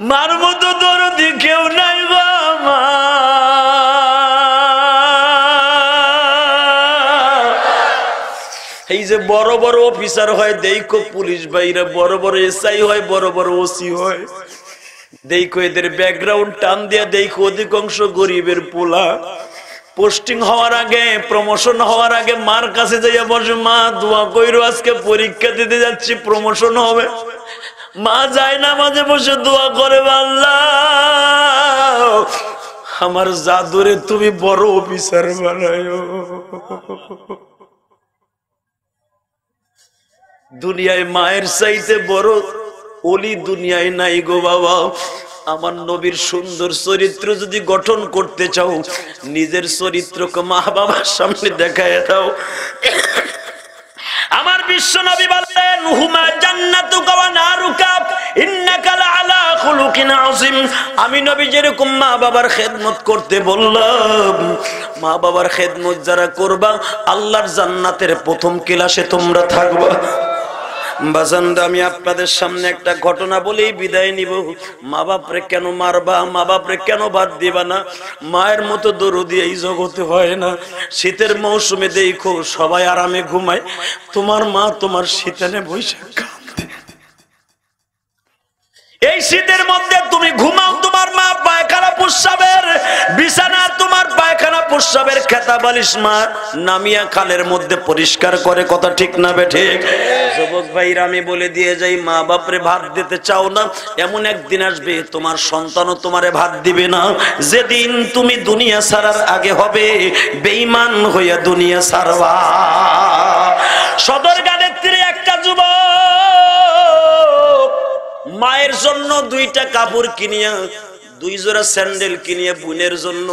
মার মতো দরদি কেউ নাই আমার। এই যে বড় বড় অফিসার হয় দেখো পুলিশ ভাইরা, বড় বড় এসআই হয়, বড় বড় ওসি হয়। দেখো এদের ব্যাকগ্রাউন্ড টান দিয়া দেখো অধিকাংশ গরিবের পোলা। পোস্টিং হওয়ার আগে প্রমোশন হওয়ার আগে মার কাছে যাইয়া বসে, মা, দোয়া কইরো, আজকে পরীক্ষা দিতে যাচ্ছি প্রমোশন হবে। মা যায় না মাঝে বসে দোয়া করে আল্লাহ, আমার জাদুরে তুমি বড় অফিসার বানায়ো। দুনিয়ায় মায়ের চাইতে বড় অলি দুনিয়ায় নাই গো বাবা। আমার নবীর সুন্দর চরিত্র যদি গঠন করতে চাও, নিজের চরিত্রকে মা বাবার সামনে দেখায় দাও। বিশ্ব নবী বললেন হুমা জান্নাতু ওয়া নারুকা, ইন্নাকা লাআলা খুলুকিন আযীম। আমি নবী যেরকম মা বাবার খেদমত করতে বললাম, মা বাবার খেদমত যারা করবা, আল্লাহর জান্নাতের প্রথম ক্লাসে তোমরা থাকবা। বাজানরা আমি আপনাদের সামনে একটা ঘটনা বলেই বিদায় নিব। মা বাপরে কেন মারবা? মা বাপরে কেন বাদ দিবা না? মায়ের মতো দরদি এই জগতে হয় না। শীতের মৌসুমে দেখো, সবাই আরামে ঘুমায়। তোমার মা তোমার শীতানে বৈশাখ এই শীতের মধ্যে তুমি ঘুমাও, তোমার মা পায়খানা পুষ্পাবের বিছানা তোমার পায়খানা পুষ্পাবের খেতা বালিশ মা নামিয়া খালের মধ্যে পরিষ্কার করে, কথা ঠিক না বেঠে যুবক ভাইরা, আমি বলে দিয়ে যাই, মা বাপরে ভাত দিতে চাও না, এমন একদিন আসবে তোমার সন্তানও তোমারে ভাত দিবে না। যেদিন তুমি দুনিয়া ছাড়ার আগে হবে, বেঈমান হইয়া দুনিয়া ছাড়বা। সদর গানের একটা যুবক মায়ের জন্য দুইটা কাপড় কিনিয়া দুই জোড়া স্যান্ডেল কিনিয়ে বোনের জন্য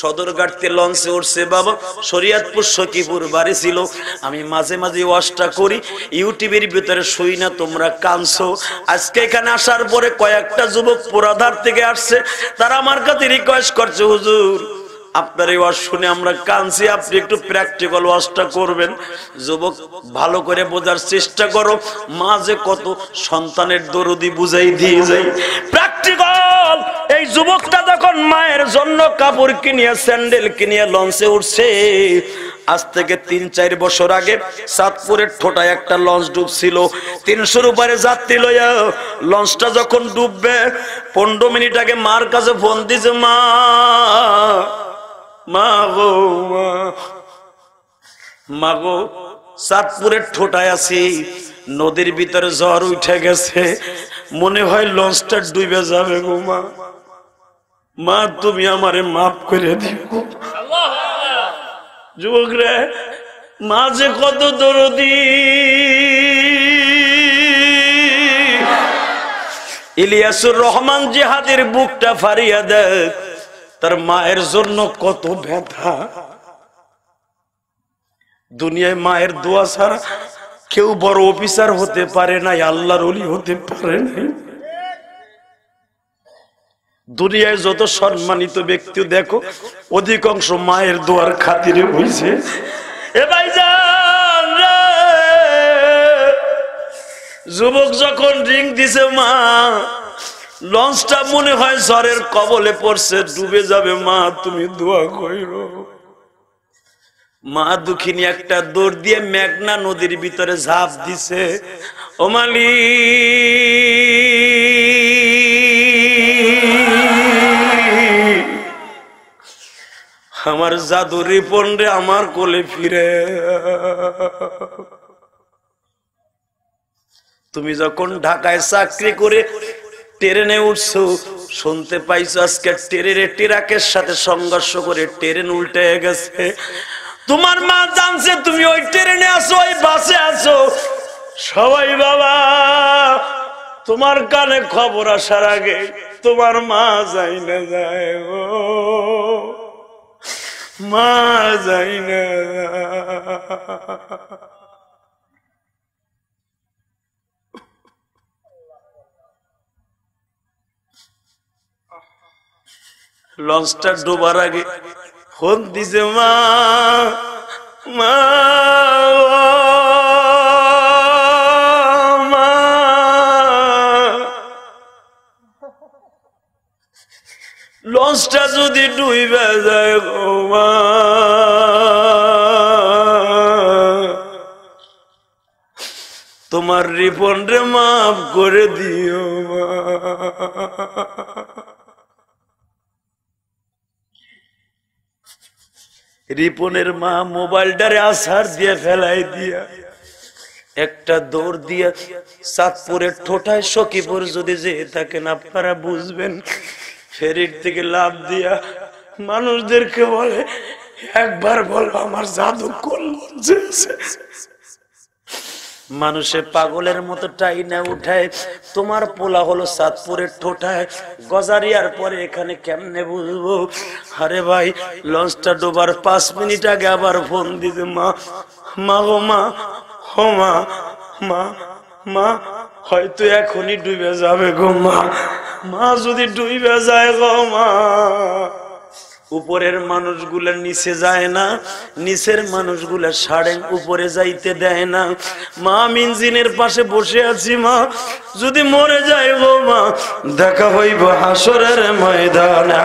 সদরঘাটতে লঞ্চে উঠছে বাবা। শরিয়াতপুর সখীপুর বাড়ি ছিল। আমি মাঝে মাঝে ওয়াশটা করি। ইউটিউবের ভিতরে শুই না, তোমরা কানছো আজকে এখানে আসার পরে কয়েকটা যুবক পুরাধার থেকে আসছে। তারা আমার কাছে রিকোয়েস্ট করছে, হুজুর, আপনার এই ওয়াজ শুনে আমরা কানছি আপনি একটু প্র্যাকটিক্যাল ওয়াজটা করবেন। যুবক, ভালো করে বোঝার চেষ্টা করো। মা যে কত সন্তানের দরদি বুঝাই দিয়ে যায়। প্র্যাকটিক্যাল এই যুবকটা যখন মায়ের জন্য কাপড় কিনিয়ে, স্যান্ডেল কিনিয়ে লঞ্চে উঠছে, আজ থেকে তিন, চার বছর আগে সাতপুরের ঠোঁটায় একটা লঞ্চ ডুবছিল। তিনশোর উপরে যাত্রী লইয়া লঞ্চটা যখন ডুববে, পনেরো মিনিট আগে মার কাছে ফোন দিছে, মা মা গো মা গো চাঁদপুরের ঠোঁটায় আছি, নদীর ভিতরে জ্বর উঠে গেছে, মনে হয় লঞ্চটা ডুবে যাবে গো, মা। মা, তুমি আমারে মাফ করে দিও। যুবক রে, মা যে কত দরদি। ইলিয়াসুর রহমান জিহাদের বুকটা ফারিয়া দেখ তার মায়ের জন্য কত ব্যথা। দুনিয়ায় মায়ের দোয়া ছাড়া কেউ বড় অফিসার হতে পারে নাই, আল্লাহর অলি হতে পারে নাই। দুনিয়ায় যত সম্মানিত ব্যক্তি দেখো, অধিকাংশ মায়ের দোয়ার খাতিরে ভাইজান যুবক যখন রিং দিছে মা, লঞ্চটা মনে হয় ঝড়ের কবলে পড়ছে, ডুবে যাবে মা, তুমি দোয়া কইরো। মা দুখিনী একটা দৌড় দিয়ে মেঘনা নদীর ভিতরে ঝাঁপ দিছে। ওমালি আমার জাদু রিপন রে আমার কোলে ফিরে। তুমি যখন ঢাকায় চাকরি করে ট্রেনে উঠছো, শুনতে পাইছো আজকে ট্রেনে ট্রাকের সাথে সংঘর্ষ করে ট্রেন উল্টে গেছে। তোমার মা জানছে তুমি ওই ট্রেনে আছো, ওই বাসে আছো। সবাই বাবা, তোমার কানে খবর আসার আগে তোমার মা যাই না যায় ও মা যাই না। লঞ্চটা ডোবার আগে ফোন দিছে মা মা লঞ্চটা যদি ডুইবে যায় মা তোমার রিপন রে মাফ করে দিও মা। রিপনের মা মোবাইলটারে আসার দিয়ে ফেলাই দিয়া, একটা দৌড় দিয়া সাতপুরের ঠোঁটায় সখীপুর যদি যে থাকেন, আপনারা বুঝবেন ফেরির থেকে লাভ দিয়া মানুষদেরকে বলে, একবার বলো আমার জাদু করল মানুষে পাগলের মতো টাইনা উঠায়, তোমার পোলা হলো সাতপুরের ঠোঁটায়, গজারিয়ার পরে এখানে কেমনে বুঝব? আরে ভাই, লঞ্চটা ডোবার পাঁচ মিনিট আগে আবার ফোন দিতে, মা মা গো, মা হো মা মা মা, হয়তো এখনই ডুবে যাবে গো, মা। মা যদি ডুবে যায় গো মা, উপরের মানুষগুলা নিচে যায় না, নিচের মানুষগুলা সাড়ে উপরে যাইতে দেয় না। মা মিনজিনের পাশে বসে আছি মা, যদি মরে যায় গো মা, দেখা হইব হাসরের ময়দানা।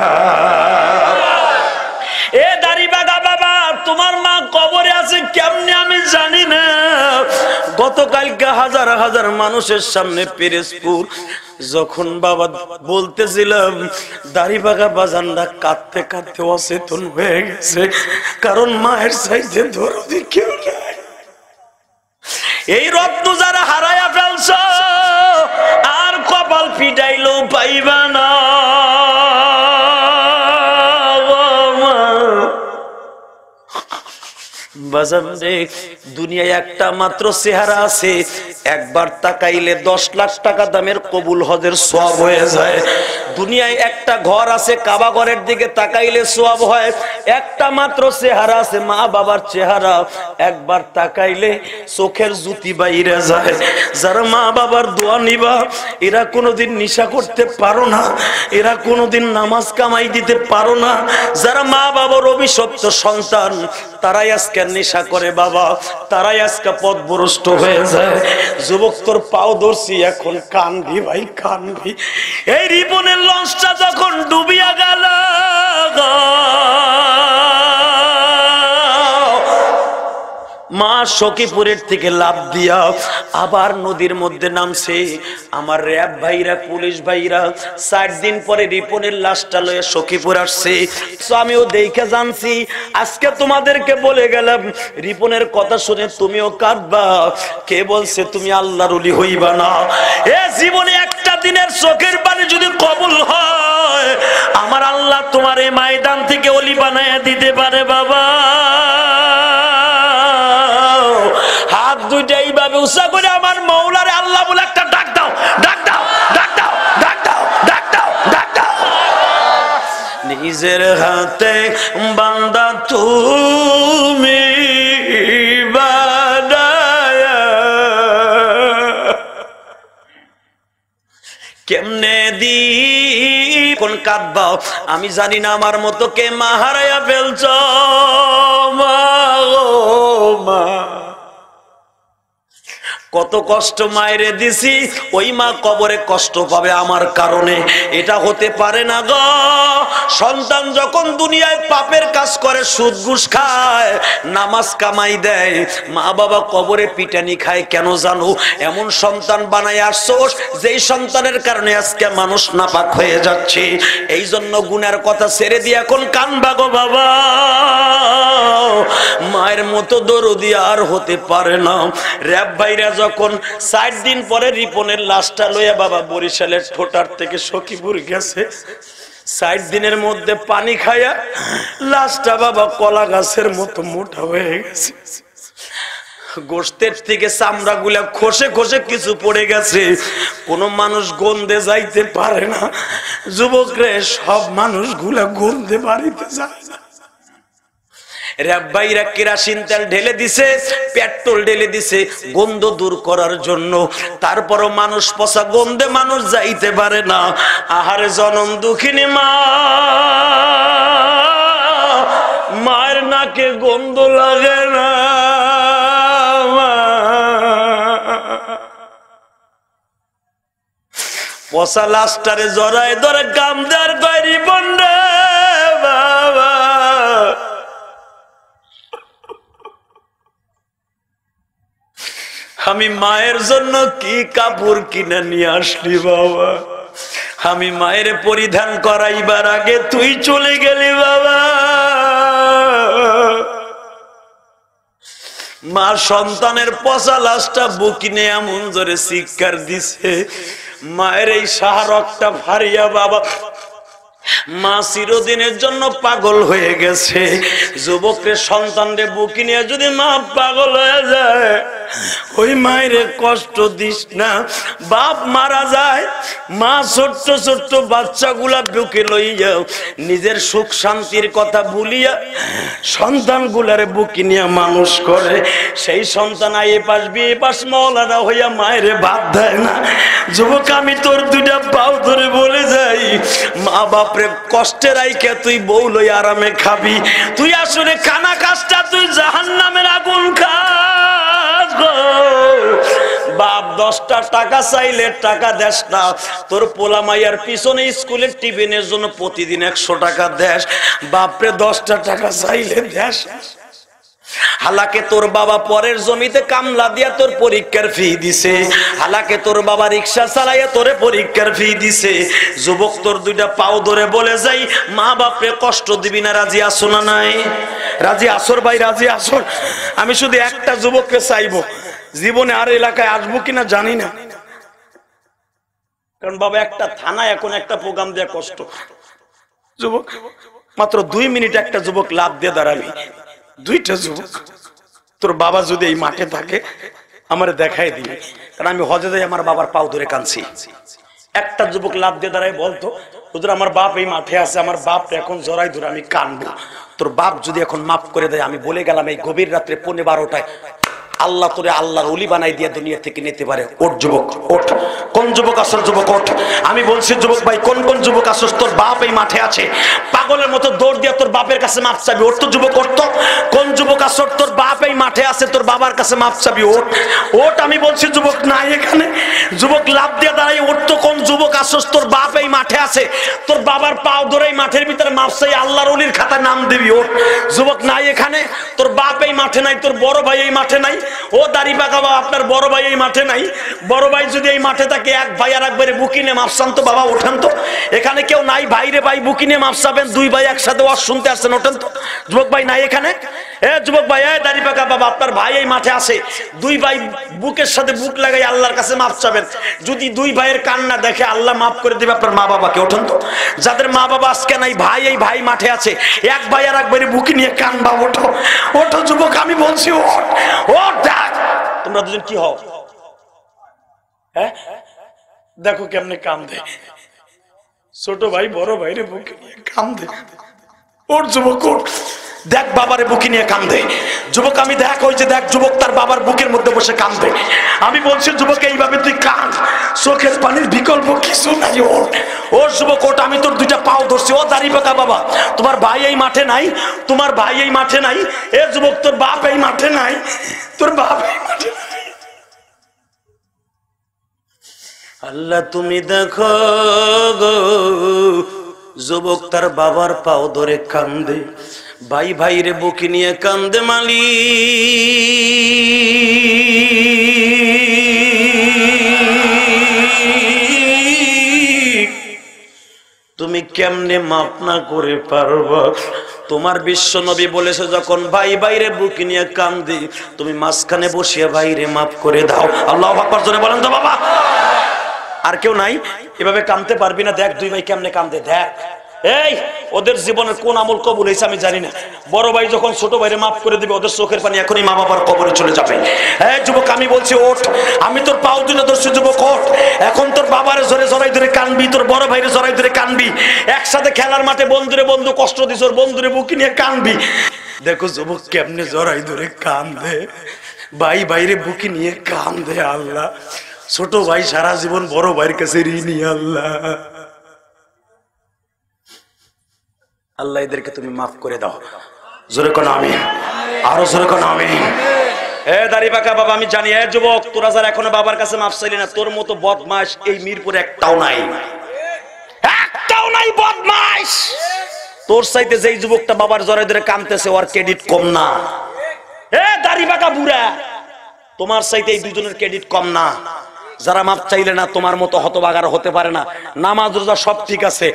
এ দাড়ি বাবা, তোমার মা কবরে আছে, কেমনে আমি জানি না। গতকালকে হাজার হাজার মানুষের সামনে পিরেজপুর, যখন বাবা বলতেছিলাম দাড়ি বাগা বাজানরা কাঁদতে কাঁদতে অচেতন হয়ে গেছে, কারণ মায়ের সাইডে দরদি কেউ নাই। এই রত্ন যারা হারায়া ফেলছ, আর কপাল পিটাইলেও পাইবা না। দুনিয়ায় একটা মাত্র চেহারা আছে, একবার তাকাইলে দশ লাখ টাকা দামের কবুল হজের সব হয়ে যায়। দুনিয়ায় একটা ঘর আছে, কাবা ঘরের দিকে তাকাইলে সব হয়, একটা মাত্র চেহারা আছে, মা বাবার চেহারা। একবার তাকাইলে চোখের জুতি বাইরে যায়। যারা মা বাবার দোয়া নিবা, এরা কোনোদিন নিশা করতে পারো না, এরা কোনোদিন নামাজ কামাই দিতে পারো না। যারা মা বাবার অভিশপ্ত সন্তান তারাই আজকে নেশা করে বাবা, তারাই আজকে পথভ্রষ্ট হয়ে যায়। যুবক তোর পাও ধরছি, এখন কানবি ভাই, কানবি। এই রিবনের লঞ্চটা যখন ডুবিয়া গেল মা সখীপুরের থেকে লাভ দিয়া আবার নদীর মধ্যে নামছে। আমার র্যাব ভাইরা, পুলিশ ভাইরা, চার দিন পরে রিপনের লাশটা লয়ে সখীপুর আসছে। আমিও দেখে জানছি, আজকে তোমাদেরকে বলে গেলাম, রিপনের কথা শুনে তুমিও কাঁদবা। কে বলছে, তুমি আল্লাহর উলি হইবা না? এ জীবনে একটা দিনের চোখের পানি যদি কবুল হয়, আমার আল্লাহ তোমার এই ময়দান থেকে অলি বানায় দিতে পারে বাবা। দুইটা করে আমার মৌলারে আল্লাহ বলে একটা ডাক দাও ডাক দাও ডাক দাও ডাক দাও ডাক দাও ডাক দাও। নিজের হাতে বান্দা তুমি কেমনে দি কোন কাঁদবাও আমি জানি না আমার মতো কে মা হারাইয়া ফেলছ মা। কত কষ্ট মায়েরে দিছি, ওই মা কবরে কষ্ট পাবে আমার কারণে। এটা হতে পারে না গ। সন্তান যখন দুনিয়ায় পাপের কাজ করে, সুদ ঘুষ খায়, নামাজ কামাই দেয়, মা বাবা কবরে পিটানি খায়, কেন জানো? এমন সন্তান বানায় আসছোস যেই সন্তানের কারণে আজকে মানুষ নাপাক হয়ে যাচ্ছে। এই জন্য গুনার কথা ছেড়ে দিয়ে এখন কান বাগো বাবা। মায়ের মতো দরদি আর হতে পারে না। র্যাব ভাইরা যখন ষাট দিন পরে রিপনের লাশটা লইয়া বাবা বরিশালের ঠোঁটার থেকে সখীপুর গেছে, ষাট দিনের মধ্যে পানি খায়া লাশটা বাবা কলা গাছের মতো মোটা হয়ে গেছে। গোস্তের থেকে চামড়া গুলা খসে খসে কিছু পড়ে গেছে। কোন মানুষ গন্ধে যাইতে পারে না। যুবকরে সব মানুষগুলা গন্ধে বাড়িতে যায় না। র্যাব্বাইরা কেরাসিন তেল ঢেলে দিছে, পেট্রোল ঢেলে দিছে, গন্ধ দূর করার জন্য। তারপরও মানুষ পচা গন্ধে মানুষ যাইতে পারে না। আহারে জনম দুঃখিনী মা। মায়ের নাকে গন্ধ লাগে না। পচা লাস্টারে জড়ায় ধরে গামদার বাইরি বন্ডে। আমি মায়ের জন্য কি কাপড় কিনে নিয়ে আসলি বাবা? আমি মায়ের পরিধান করাইবার আগে তুই চলে গেলি বাবা। মা সন্তানের পচা লাশটা বুকিনে এমন ধরে শিক্ষার দিছে, মায়ের এই সাহারকটা ভারিয়া বাবা। মা চিরদিনের জন্য পাগল হয়ে গেছে। যুবকের সন্তানরে বুকি নিয়ে যদি মা পাগল হয়ে যায় ওই মায়ের কষ্ট দিস না। বাপ মারা যায়, মা ছোট্ট ছোট্ট বাচ্চাগুলা বুকে লইয়া নিজের সুখ শান্তির কথা ভুলিয়া সন্তানগুলারে বুকি নিয়ে মানুষ করে। সেই সন্তান এ পাশ বিয়ে পাশ, মৌলানা হইয়া মায়ের বাদ দেয় না। যুবক, আমি তোর দুইটা পাও ধরে বলে যাই, মা বাপরে কষ্টের আইকে তুই বউ লই আরামে খাবি। তুই আসলে কানা কাজটা তুই জাহান নামের আগুন খাস বাপ, দশটা টাকা চাইলে টাকা দেশ না। তোর পোলা মাইয়ার পিছনে স্কুলের টিফিনের জন্য প্রতিদিন একশো টাকা দেশ বাপরে, দশটা টাকা চাইলে দেশ হালাকে তোর বাবা পরের জমিতে কামলা দিয়া তোর পরীক্ষার ফি দিছে। হালাকে তোর বাবা রিক্সা চালাইয়া তোরে পরীক্ষার ফি দিছে। যুবক তোর দুইটা পাও ধরে বলে যাই, মা বাপরে, কষ্ট দিবি না, রাজি আসো না নাই? রাজি আসর ভাই, রাজি আসর। আমি শুধু একটা যুবককে চাইব। জীবনে আর এলাকায় আসব কিনা জানি না। কারণ বাবা একটা থানা এখন একটা প্রোগ্রাম দেওয়া কষ্ট। যুবক, মাত্র দুই মিনিট একটা যুবক লাভ দিয়ে দাঁড়াবি। দুইটা যুবক। তোর বাবা যদি এই মাঠে থাকে, আমার দেখাই দিবি। কারণ আমি হজে আমার বাবার পাও ধরে কাঁদছি। একটা যুবক লাভ দিয়ে দাঁড়ায় বলতো, হুজুর, আমার বাপ এই মাঠে আছে, আমার বাপ এখন জড়াই ধরে আমি কানবো তোর বাপ যদি এখন মাফ করে দেয়, আমি বলে গেলাম এই গভীর রাত্রে পনেরো বারোটায় আল্লাহ তোরে আল্লাহর অলি বানাই দিয়ে দুনিয়া থেকে নিতে পারে। ওট যুবক, ওঠ। কোন যুবক আসর, যুবক, ওঠ। আমি বলছি, যুবক ভাই, কোন কোন যুবক আসস তোর বাপ এই মাঠে আছে? পাগলের মতো দৌড় দিয়ে তোর বাপের কাছে মাপ চাবি ওর তো যুবক, ওঠ তো। কোন যুবক আসর তোর বাপ এই মাঠে আছে, তোর বাবার কাছে মাপ চাবি, ওঠ। ওঠ, আমি বলছি, যুবক নাই এখানে। যুবক লাভ দিয়ে দাঁড়াই ওর তো। কোন যুবক আসস তোর বাপ এই মাঠে আছে? তোর বাবার পাও ধরে এই মাঠের ভিতরে মাপ চাই, আল্লাহর অলির খাতায় নাম দিবি, ওঠ। যুবক নাই এখানে, তোর বাপ এই মাঠে নাই, তোর বড় ভাই এই মাঠে নাই। ও দাড়ি পাকা বাবা আপনার বড় ভাই এই মাঠে নাই। বড় ভাই যদি এই মাঠে থাকে, এক ভাই আর একবারে বুকিনে মাপসান তো বাবা ওঠেন তো। এখানে কেউ নাই, ভাইরে ভাই বুকিনে মাপসাবেন দুই ভাই একসাথে ওয়াজ শুনতে আসছেন, ওঠেন তো। যুবক ভাই নাই এখানে? এ যুবক ভাই, এ দাড়ি পাকা বাবা, আপনার ভাই এই মাঠে আছে। দুই ভাই বুকের সাথে বুক লাগাই আল্লাহর কাছে মাপ চাবেন যদি দুই ভাইয়ের কান্না দেখে আল্লাহ মাফ করে দেবে, আপনার মা বাবাকে, ওঠেন তো। যাদের মা বাবা আজকে নাই, ভাই এই ভাই মাঠে আছে। এক ভাই আর একবারে বুকি নিয়ে কানবা ওঠো। ওঠো যুবক, আমি বলছি, ওঠ। ওঠ। তোমরা দুজন কি হও? হ্যাঁ? দেখো কেমনে কাম দে ছোট ভাই, বড় ভাই রে, বুকে কাম দে ওর যুবক দেখ বাবারে বুকে নিয়ে কান্দে। যুবক, আমি দেখ ওই যে দেখ, যুবক তার বাবার বুকের মধ্যে বসে কান্দে। আমি বলছি, যুবক, এইভাবে তুই কান। চোখের পানির বিকল্প কিছু নাই ওর। ওর যুবক পাও ধরছি। ও দাড়ি পাকা বাবা, তোমার ভাই এই মাঠে নাই, তোমার ভাই এই মাঠে নাই, এ যুবক তোর বাপ এই মাঠে নাই, তোর বাপ এই মাঠে আল্লাহ তুমি দেখো গো, যুবক তার বাবার পাও ধরে কান্দে, ভাই ভাই রে বুকি নিয়ে কান্দে মালি তুমি কেমনে মাপ না করে পারবা? তোমার বিশ্ব নবী বলেছে, যখন ভাই বাইরে বুক নিয়ে কান্দি, তুমি মাঝখানে বসিয়ে বাইরে মাপ করে দাও। আল্লাহ ভাববার জন্য বলেন তো বাবা। আর কেউ নাই? এভাবে কামতে পারবি না। দেখ, দুই ভাই কেমনে কামতে দেখ। এই, ওদের জীবনের কোন আমল কবুল হয়েছে আমি জানি না। বড় ভাই যখন ছোট ভাইরে মাফ করে দিবে, ওদের চোখের পানি এখনই মা বাবার কবরে চলে যাবে। হ্যাঁ যুবক, আমি বলছি ওঠ। আমি তোর পাও দিলে দর্শক যুবক, ওঠ। এখন তোর বাবারে জোরে জড়াই ধরে কানবি, তোর বড় ভাইরে জড়াই ধরে কানবি। একসাথে খেলার মাঠে বন্ধুরে বন্ধু কষ্ট দিস ওর বন্ধুরে বুকি নিয়ে কানবি। দেখো যুবক, কেমনে জড়াই ধরে কান্দে। ভাই বাইরে বুকি নিয়ে কান্দে আল্লাহ। ছোট ভাই সারা জীবন বড় ভাইয়ের কাছে ঋণী আল্লাহ। আল্লাহ এদেরকে তুমি মাফ করে দাও। জোরে কোন আমি আরও জোরে কোন আমি যারা তোর মতো এই নাই। তোর যেই যুবকটা বাবার জরে ধরে ওর ক্রেডিট কম না। দাড়ি পাকা বুড়া! তোমার চাইতে এই দুজনের ক্রেডিট কম না। যারা মাপ চাইলে না, তোমার মতো হতবাগার হতে পারে না। নামাজ, রোজা সব ঠিক আছে।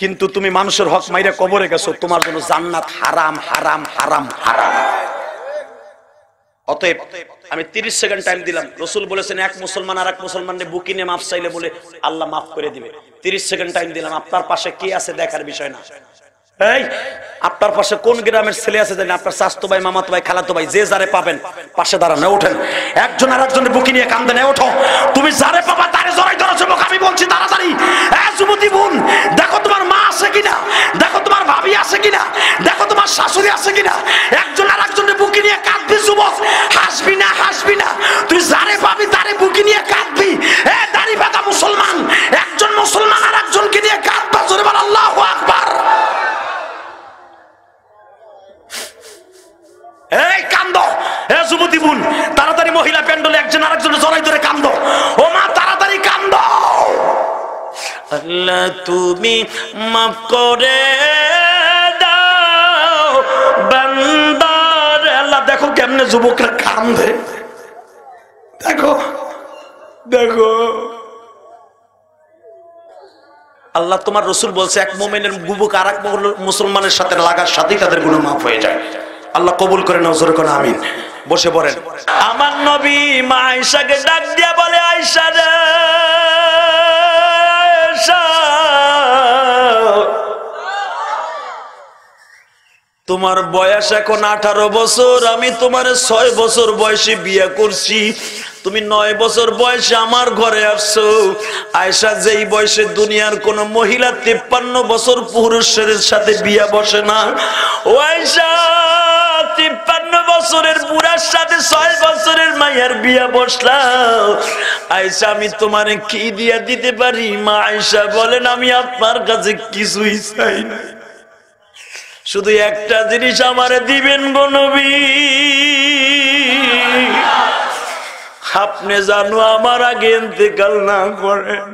কিন্তু তুমি মানুষের হক মাইরা কবরে গেছো, তোমার জন্য জান্নাত হারাম হারাম হারাম হারাম। অতএব আমি তিরিশ সেকেন্ড টাইম দিলাম। রসুল বলেছেন, এক মুসলমান আর এক মুসলমান বুকি নিয়ে মাফ চাইলে বলে আল্লাহ মাফ করে দিবে। তিরিশ সেকেন্ড টাইম দিলাম। আপনার পাশে কে আছে দেখার বিষয় না। এই, আপনার পাশে কোন গ্রামের ছেলে আছে জানেন আপনার স্বাস্থ্য ভাই, মামাতো ভাই, খালাতো ভাই, যে যারে পাবেন, পাশে দাঁড়ান ওঠেন। একজন আর একজনের বুকি নিয়ে কান্দে না ওঠো। তুমি যারে পাবা তারে জড়াই ধরো, যুবক, আমি বলছি তাড়াতাড়ি। হ্যাঁ যুবতী বোন, দেখো তোমার মা আছে কিনা? দেখো তোমার ভাবি আছে কিনা? দেখো তোমার শাশুড়ি আছে কিনা? একজন আর একজনের বুকি নিয়ে কাঁদবি, যুবক। হাসবি না হাসবি না। তুই যারে পাবি তারে বুকি নিয়ে কাঁদবি। এ দাড়ি বাঁধা মুসলমান, একজন মুসলমান আর একজনকে নিয়ে কাঁদবা, জোরে বল, আল্লাহু আকবার। এই কান্দ। হে যুবতী বোন তাড়াতাড়ি মহিলা প্যান্ডলে একজন আরেকজনের জড়াই ধরে কান্দ। ও মা তাড়াতাড়ি কান্দ। আল্লাহ তুমি মাফ করে দাও বান্দার। আল্লাহ দেখো কেমনে যুবকরা কান্দে। দেখো দেখো। আল্লাহ তোমার রসুল বলছে এক মোমেনের বুবুক আর এক মুসলমানের সাথে লাগার সাথেই তাদেরগুলো মাফ হয়ে যায়। আল্লাহ কবুল করে নাও, জোরে করে আমিন। বসে পড়েন। আমার নবী মা আয়েশাকে ডাক দিয়া বলে, আয়েশা রে তোমার বয়স এখন আঠারো বছর, আমি তোমার ছয় বছর বয়সে বিয়ে করছি। তুমি নয় বছর বয়সে আমার ঘরে আসছো। আয়সা যেই বয়সে দুনিয়ার কোন মহিলা তিপ্পান্ন বছর পুরুষের সাথে বিয়ে বসে না। ও আয়সা বছরের বুড়ার সাথে ছয় বছরের মায়ের বিয়া বসলাম। আয়সা আমি তোমারে কি দিয়া দিতে পারি? মা আয়সা বলেন, আমি আপনার কাছে কিছুই চাই না। শুধু একটা জিনিস আমারে দিবেন গো আপনি জানো, আমার আগে ইন্তেকাল না করেন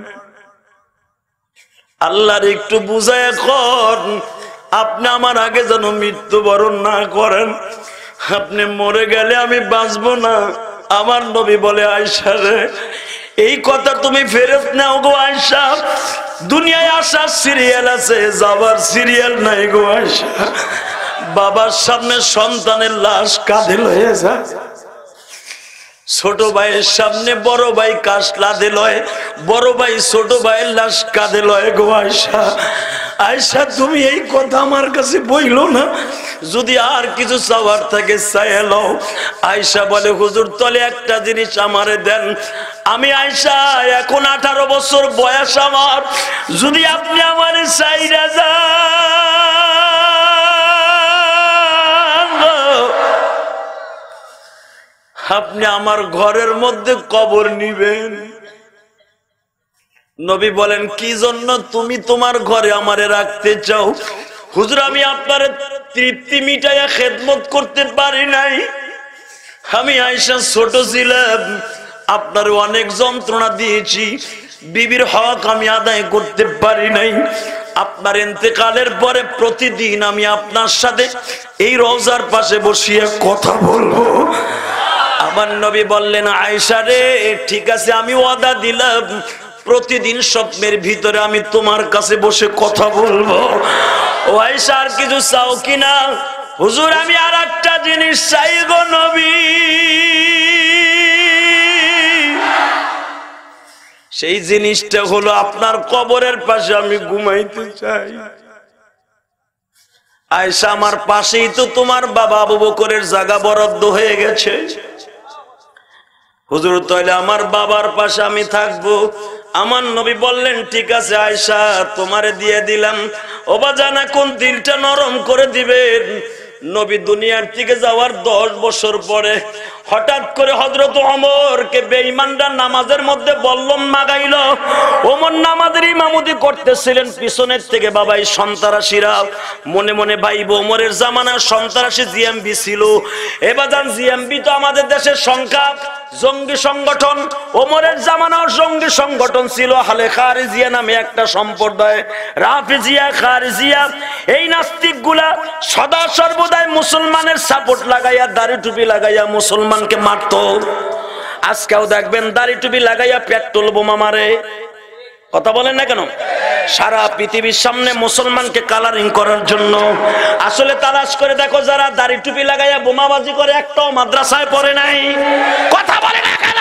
আল্লাহর একটু বুঝায় এখন আপনি আমার আগে যেন মৃত্যুবরণ না করেন। আপনি মরে গেলে আমি বাঁচবো না। আমার নবী বলে আয়সা রে, এই কথা তুমি ফেরত নাও গো আয়সা দুনিয়ায় আসার সিরিয়াল আছে, যাবার সিরিয়াল নাই গো আয়সা বাবার সামনে সন্তানের লাশ কাঁধে লয়ে যায় ছোট ভাইয়ের সামনে বড় ভাই কাশ লাদে লয়, বড় ভাই ছোট ভাইয়ের লাশ কাঁধে লয় গো আয়সা আয়সা তুমি এই কথা আমার কাছে বইলো না। যদি আর কিছু চাওয়ার থাকে লও। আয়সা বলে, হুজুর তলে একটা জিনিস আমারে দেন। আমি আয়সা এখন আঠারো বছর বয়স আমার। যদি আপনি আমার চাইরা যান আপনি আমার ঘরের মধ্যে কবর নিবেন। নবী বলেন, কি জন্য তুমি তোমার ঘরে আমারে রাখতে চাও? হুজুর, আমি আপনার তৃপ্তি মিটাইয়া খেদমত করতে পারি নাই। আমি আয়সা ছোট ছিলাম, আপনার অনেক যন্ত্রণা দিয়েছি। বিবির হক আমি আদায় করতে পারি নাই। আপনার ইন্তেকালের পরে প্রতিদিন আমি আপনার সাথে এই রোজার পাশে বসিয়ে কথা বলব। আমার নবী বললেন আয়সা রে, ঠিক আছে, আমি ওয়াদা দিলাম। প্রতিদিন স্বপ্নের ভিতরে আমি তোমার কাছে বসে কথা বলব। ও আয়সা আর কিছু চাও কিনা? হুজুর, আমি আর একটা জিনিস চাই গো নবী। সেই জিনিসটা হলো আপনার কবরের পাশে আমি ঘুমাইতে চাই। আয়সা আমার পাশেই তো তোমার বাবা আবু বকরের জায়গা বরাদ্দ হয়ে গেছে। হুজুর তাহলে আমার বাবার পাশে আমি থাকব। আমার নবী বললেন, ঠিক আছে আয়সা তোমারে দিয়ে দিলাম। ওবা জানা কোন দিলটা নরম করে দিবেন। নবী দুনিয়ার থেকে যাওয়ার দশ বছর পরে হঠাৎ করে হজরত অমরকে বেঈমানরা নামাজের মধ্যে বল্লম মাগাইল। ওমর নামাজের ইমামতি করতেছিলেন, পিছনের থেকে বাবা এই সন্তারাসীরা। মনে মনে ভাইব ওমরের জামানার সন্তারাসী জিএমবি ছিল। এবার জিএমবি তো আমাদের দেশের সংখ্যা। জঙ্গি সংগঠন, ওমরের জামানার জঙ্গি সংগঠন ছিল। হালে খারিজিয়া নামে একটা সম্প্রদায়। রাফিজিয়া, খারিজিয়া, এই নাস্তিকগুলা সদা সর্বদাই মুসলমানের সাপোর্ট লাগাইয়া, দাড়ি টুপি লাগাইয়া মুসলমানকে মারত। আজকেও দেখবেন দাড়ি টুপি লাগাইয়া পেট্রোল বোমা মারে কথা বলেন না কেন? সারা পৃথিবীর সামনে মুসলমানকে কালারিং করার জন্য। আসলে তালাশ করে দেখো, যারা দাড়ি টুপি লাগাইয়া বোমাবাজি করে, একটাও মাদ্রাসায় পড়ে নাই। কথা বলে না কেন?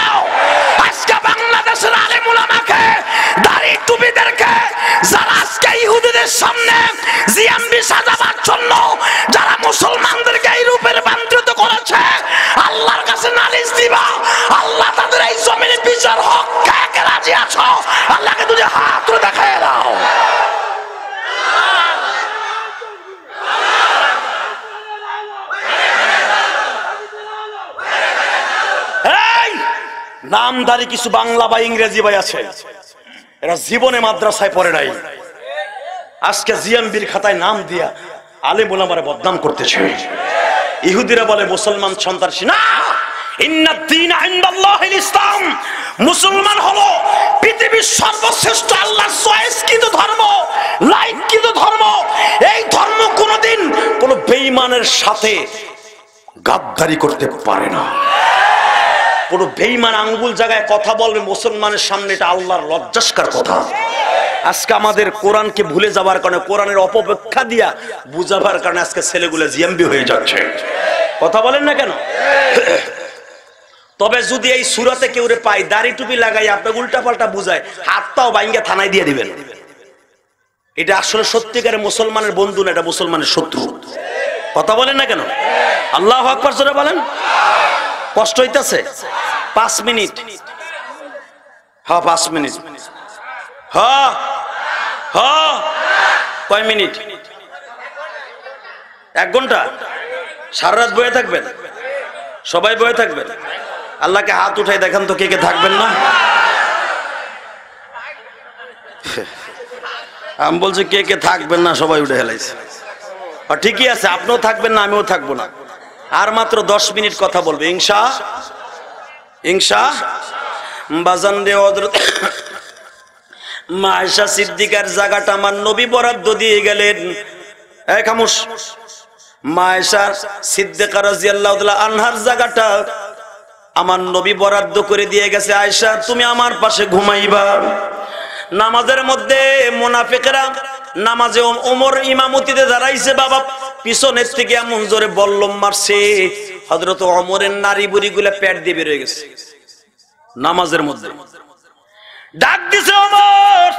বাংলাদেশের আলেমুলামাকে দাড়ি টুপিদেরকে, যারা আজকে ইহুদিদের সামনে জিএমবি সাজাবার জন্য যারা মুসলমানদেরকে এই রূপের বান্ধিত করেছে, আল্লাহর কাছে নালিশ দিবা, আল্লাহ তাদের এই জমিনে বিচার হক কাকে রাজি আছো? আল্লাহকে তুই হাত দেখায় দাও এই নামধারী কিছু বাংলা বা ইংরেজি ভাই আছে, এরা জীবনে মাদ্রাসায় পড়ে নাই। আজকে জিএমবির খাতায় নাম দিয়া আলে মোলামারে বদনাম করতেছে। ইহুদিরা বলে, মুসলমান সন্ত্রাসী না! ইসলাম। মুসলমান হলো পৃথিবীর সর্বশ্রেষ্ঠ আল্লাহ চয়েসকৃত ধর্ম লাইকৃত ধর্ম। এই ধর্ম কোনোদিন কোন বেঈমানের সাথে গাদ্দারি করতে পারে না। কোন বেঈমান আঙ্গুল জায়গায় কথা বলবে মুসলমানের সামনে, এটা আল্লাহর লজ্জাস্কার কথা। আজকে আমাদের কোরআনকে ভুলে যাবার কারণে, কোরআনের অপব্যাখ্যা দিয়া বুঝাবার কারণে আজকে ছেলেগুলো জিএমবি হয়ে যাচ্ছে। কথা বলেন না কেন? তবে যদি এই সুরাতে কেউ রে পাই দাড়ি টুপি লাগাই আপনাকে উল্টা পাল্টা বুঝায়, হাতটাও বাইঙ্গা থানায় দিয়ে দিবেন। এটা আসলে সত্যিকারের মুসলমানের বন্ধু না, এটা মুসলমানের শত্রু। কথা বলেন না কেন? আল্লাহ আকবর বলেন। কষ্ট হইতেছে? পাঁচ মিনিট। হ্যাঁ পাঁচ মিনিট। হ্যাঁ হ্যাঁ। কয় মিনিট? এক ঘণ্টা? সারা রাত বয়ে থাকবেন? সবাই বয়ে থাকবেন? আল্লাহকে হাত উঠাই দেখান তো কে কে থাকবেন না? আমি বলছি কে কে থাকবেন না সবাই উঠে হেলাইছে। ঠিকই আছে, আপনিও থাকবেন না, আমিও থাকব না। আর মাত্র দশ মিনিট কথা বলবে ইংসা ইংসা বাজান রে মায়েশা সিদ্দিকার জায়গাটা আমার নবী বরাদ্দ দিয়ে গেলেন। খামোশ। মায়েশা সিদ্দিকা রাদিয়াল্লাহু আনহার জায়গাটা আমার নবী বরাদ্দ করে দিয়ে গেছে। আয়েশা, তুমি আমার পাশে ঘুমাইবা। নামাজের মধ্যে মুনাফিকরা নামাজে ওমর ইমামতিতে দাঁড়াইছে বাবা। পিছনের থেকে এমন জোরে বল্লম মারছে। হযরত ওমরের নারী বুড়ি গুলা পেট দিয়ে বের হয়ে গেছে। নামাজের মধ্যে। ডাক দিছে ওমর,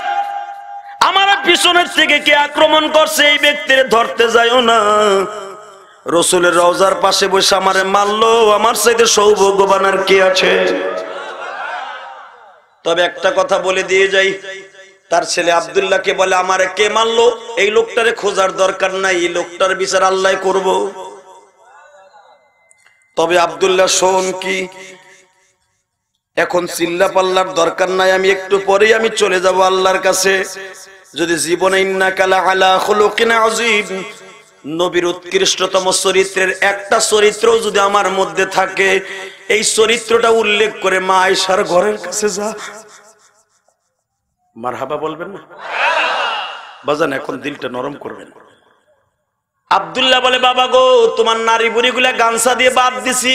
আমার পিছনের থেকে কে আক্রমণ করছে? এই ব্যক্তির ধরতে যাইও না। রসুলের রওজার পাশে বসে আমারে মারলো। আমার সাথে সৌভাগ্যবান আর কে আছে? তবে একটা কথা বলে দিয়ে যাই। তার ছেলে আবদুল্লাহকে বলে, আমারে কে মারলো? এই লোকটারে খোঁজার দরকার নাই, এই লোকটার বিচার আল্লাহ করব। তবে আবদুল্লাহ, শোন কি, এখন চিল্লা পাল্লার দরকার নাই, আমি একটু পরেই আমি চলে যাব আল্লাহর কাছে। যদি জীবনে ইন্না কালা আলা খুলুকিন আযীম, নবীর উৎকৃষ্টতম চরিত্রের একটা চরিত্র যদি আমার মধ্যে থাকে, এই চরিত্রটা উল্লেখ করে মা আয়েশার ঘরের কাছে যা। মারহাবা বলবেন না? বাজান, এখন দিলটা নরম করবেন। আব্দুল্লাহ বলে, বাবা গো, তোমার নারী বুড়িগুলা গামছা দিয়ে বাদ দিছি।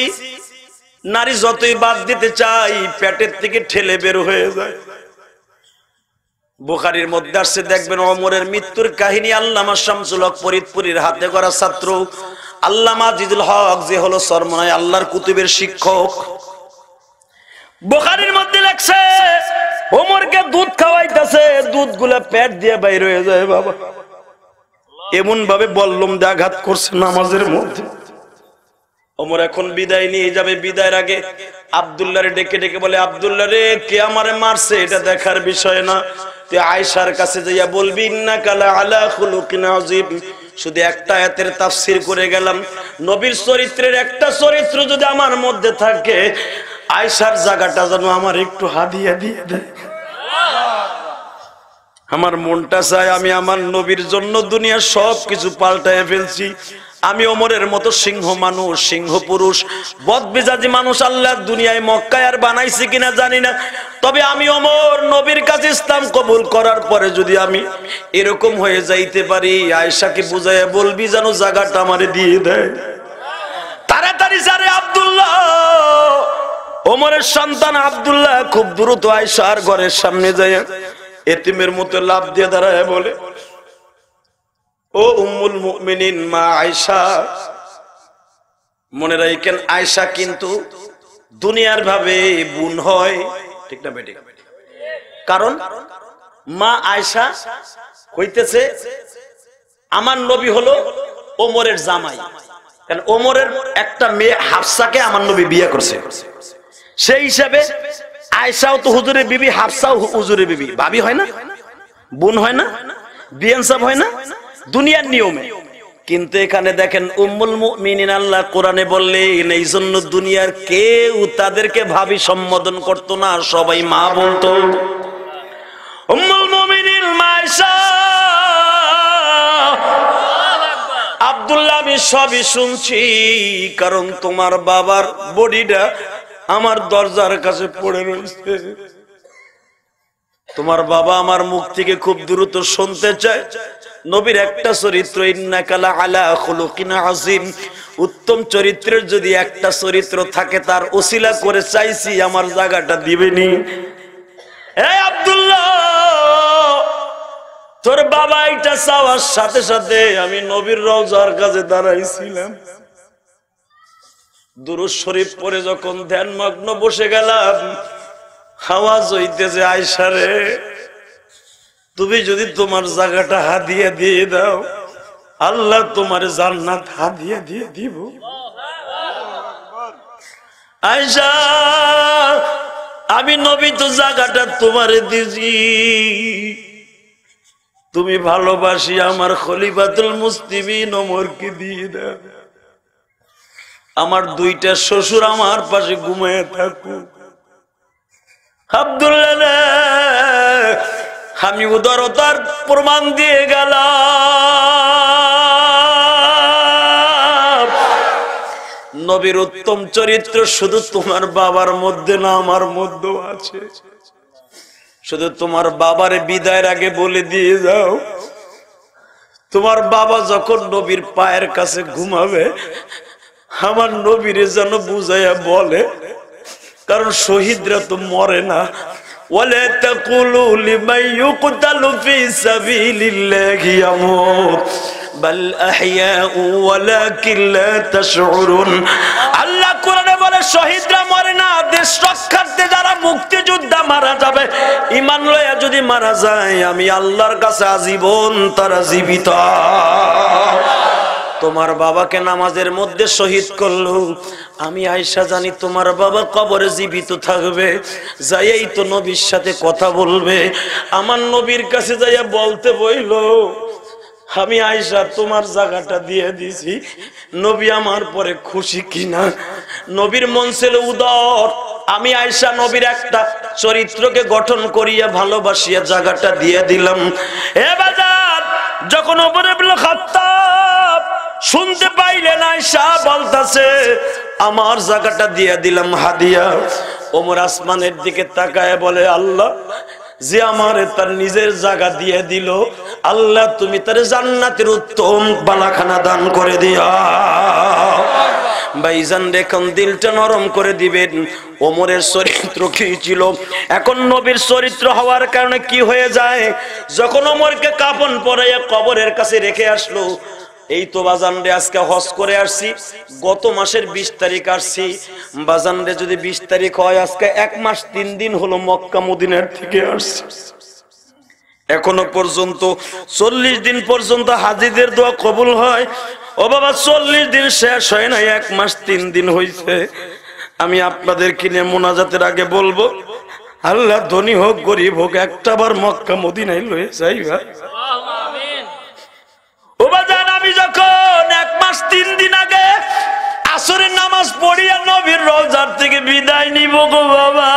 নারী যতই বাদ দিতে চাই পেটের থেকে ঠেলে বের হয়ে যায়। বুখারির মধ্যে আসছে, দেখবেন অমরের মৃত্যুর কাহিনী আল্লামা শামসুল হক ফরিদপুরীর হাতে করা ছাত্র। আল্লামা জিদুল হক যে হলো সরমনায় আল্লাহর কুতুবের শিক্ষক। বুখারির মধ্যে লেখছে, ওমরকে দুধ খাওয়াইতেছে দুধগুলা পেট দিয়ে বাইর হয়ে যায়, বাবা। এমন ভাবে বল্লম দিয়ে আঘাত করছে নামাজের মধ্যে। ওমর এখন বিদায় নিয়ে যাবে, বিদায়ের আগে আবদুল্লাহ ডেকে ডেকে বলে আবদুল্লাহ রে কে আমারে মারছে? এটা দেখার বিষয় না। তুই আয়সার কাছে যাইয়া বলবি ইন্না কালা আলা খুলুকিন আযীম। শুধু একটা আয়াতের তাফসির করে গেলাম। নবীর চরিত্রের একটা চরিত্র যদি আমার মধ্যে থাকে আয়সার জায়গাটা যেন আমার একটু হাদিয়া দিয়ে দেয় আমার মনটা চায় আমি আমার নবীর জন্য দুনিয়ার সব কিছু পাল্টায় ফেলছি। আমি ওমরের মতো সিংহ মানুষ, সিংহ পুরুষ বদবিজাজি মানুষ আল্লাহ দুনিয়ায় মক্কায় আর বানাইছি কিনা জানি না। তবে আমি ওমর নবীর কাছে ইসলাম কবুল করার পরে যদি আমি এরকম হয়ে যাইতে পারি, আয়সাকে বুঝাইয়া বলবি যেন জায়গাটা আমারে দিয়ে দেয়। তাড়াতাড়ি সারে আব্দুল্লাহ। ওমরের সন্তান আব্দুল্লাহ খুব দ্রুত আয়সার ঘরের সামনে যায়। এতিমের মতো লাভ দিয়ে দাঁড়ায় বলে, ও উম্মুল মুমিনিন, মা আয়সা। মনে রাখেন, আয়সা কিন্তু দুনিয়ার ভাবে বোন হয়। ঠিক না বেটি কারণ মা আয়সা হইতেছে আমার নবী হলো ওমরের জামাই। কারণ ওমরের একটা মেয়ে হাফসাকে আমার নবী বিয়ে করছে। সেই হিসাবে আয়সাও তো হুজুরের বিবি, হাফসাও হুজুরের বিবি। ভাবি হয় না? বোন হয় না? বিয়ান সাহেব হয় না? দুনিয়ার নিয়মে। কিন্তু এখানে দেখেন, উম্মুল মুমিনিন আল্লাহ কোরআনে বললেন, এই জন্য দুনিয়ার কেউ তাদেরকে ভাবি সম্বোধন করতো না, সবাই মা বলতো। উম্মুল মুমিনিন মাইশা আব্দুল্লাহ আমি সবই শুনছি, কারণ তোমার বাবার বডিটা আমার দরজার কাছে পড়ে রয়েছে। তোমার বাবা আমার মুখ থেকে খুব দ্রুত শুনতে চায়। নবীর একটা চরিত্র ইন্নাকালা আলা খুলুকিনা উত্তম চরিত্রের যদি একটা চরিত্র থাকে, তার ওসিলা করে চাইছি, আমার জায়গাটা দিবেনি। তোর বাবা এটা চাওয়ার সাথে সাথে আমি নবীর রওজার কাছে দাঁড়াইছিলাম। দুরুজ শরীফ পরে যখন ধ্যান মগ্ন বসে গেলাম, আওয়াজ হইতেছে আয়সারে তুমি যদি তোমার জায়গাটা হাদিয়া দিয়ে দাও, আল্লাহ তোমার জান্নাত হাদিয়া দিয়ে দিব। আয়সা আমি নবী তো জায়গাটা তোমারে দিছি তুমি ভালোবাসি আমার খলিফাতুল ওমরকে দিয়ে দাও। আমার দুইটা শ্বশুর আমার পাশে ঘুমিয়ে থাকুক। আব্দুল্লাহ আমি উদারতার প্রমাণ দিয়ে গেলাম। নবীর উত্তম চরিত্র শুধু তোমার বাবার মধ্যে না, আমার মধ্যেও আছে। শুধু তোমার বাবার বিদায়ের আগে বলে দিয়ে যাও। তোমার বাবা যখন নবীর পায়ের কাছে ঘুমাবে আমার নবীরে যেন বুঝাইয়া বলে কারণ শহীদরা তো মরে না ولا تقولوا لمن يقتل في سبيل الله يموت بل احياء ولكن لا تشعرون আল্লাহ কোরআনে বলে শহীদরা মরে না দেশ রক্ষার্থে যারা মুক্তিযোদ্ধা মারা যাবে ইমান লয়া যদি মারা যায় আমি আল্লাহর কাছে আজীবন তারা জীবিত তোমার বাবাকে নামাজের মধ্যে শহীদ করল। আমি আয়সা জানি তোমার বাবা কবরে জীবিত থাকবে। যাইয়াই তো নবীর সাথে কথা বলবে। আমার নবীর কাছে যাইয়া বলতে বইল, আমি আয়সা তোমার জায়গাটা দিয়ে দিছি। নবী আমার পরে খুশি কিনা? নবীর মন ছিল উদর। আমি আয়সা নবীর একটা চরিত্রকে গঠন করিয়া ভালোবাসিয়া জায়গাটা দিয়ে দিলাম। এ বাজার, যখন ওপরে খাত্তাব শুনতে পাইলেন আয়সা বলতাছে, আমার জায়গাটা দিয়ে দিলাম হাদিয়া। ওমর আসমানের দিকে তাকায় বলে, আল্লাহ, যে আমার তার নিজের জায়গা দিয়ে দিল, আল্লাহ তুমি তার জান্নাতের উত্তম বালাখানা দান করে দিয়া। ভাইজান দেখুন দিলটা নরম করে দিবেন। ওমরের চরিত্র কি ছিল? এখন নবীর চরিত্র হওয়ার কারণে কি হয়ে যায়? যখন ওমরকে কাপন পরাইয়া কবরের কাছে রেখে আসলো এই তো বাজানরে আজকে হজ করে আসছি। গত মাসের বিশ তারিখ আসছি। বাজানরে যদি বিশ তারিখ হয়, আজকে এক মাস তিন দিন হলো মক্কা মদিনার থেকে আসছি। এখনও পর্যন্ত চল্লিশ দিন পর্যন্ত হাজিদের দোয়া কবুল হয়। ও বাবা, চল্লিশ দিন শেষ হয় না এক মাস তিন দিন হয়েছে আমি আপনাদের কিনে মোনাজাতের আগে বলব, আল্লাহ ধনী হোক, গরিব হোক একটা বার মক্কা মদিনায় লয়ে যাই ভাই ও বাজান আমি তিন দিন আগে আসরের নামাজ পড়িয়া নবীর রোজার থেকে বিদায় নিব গো বাবা।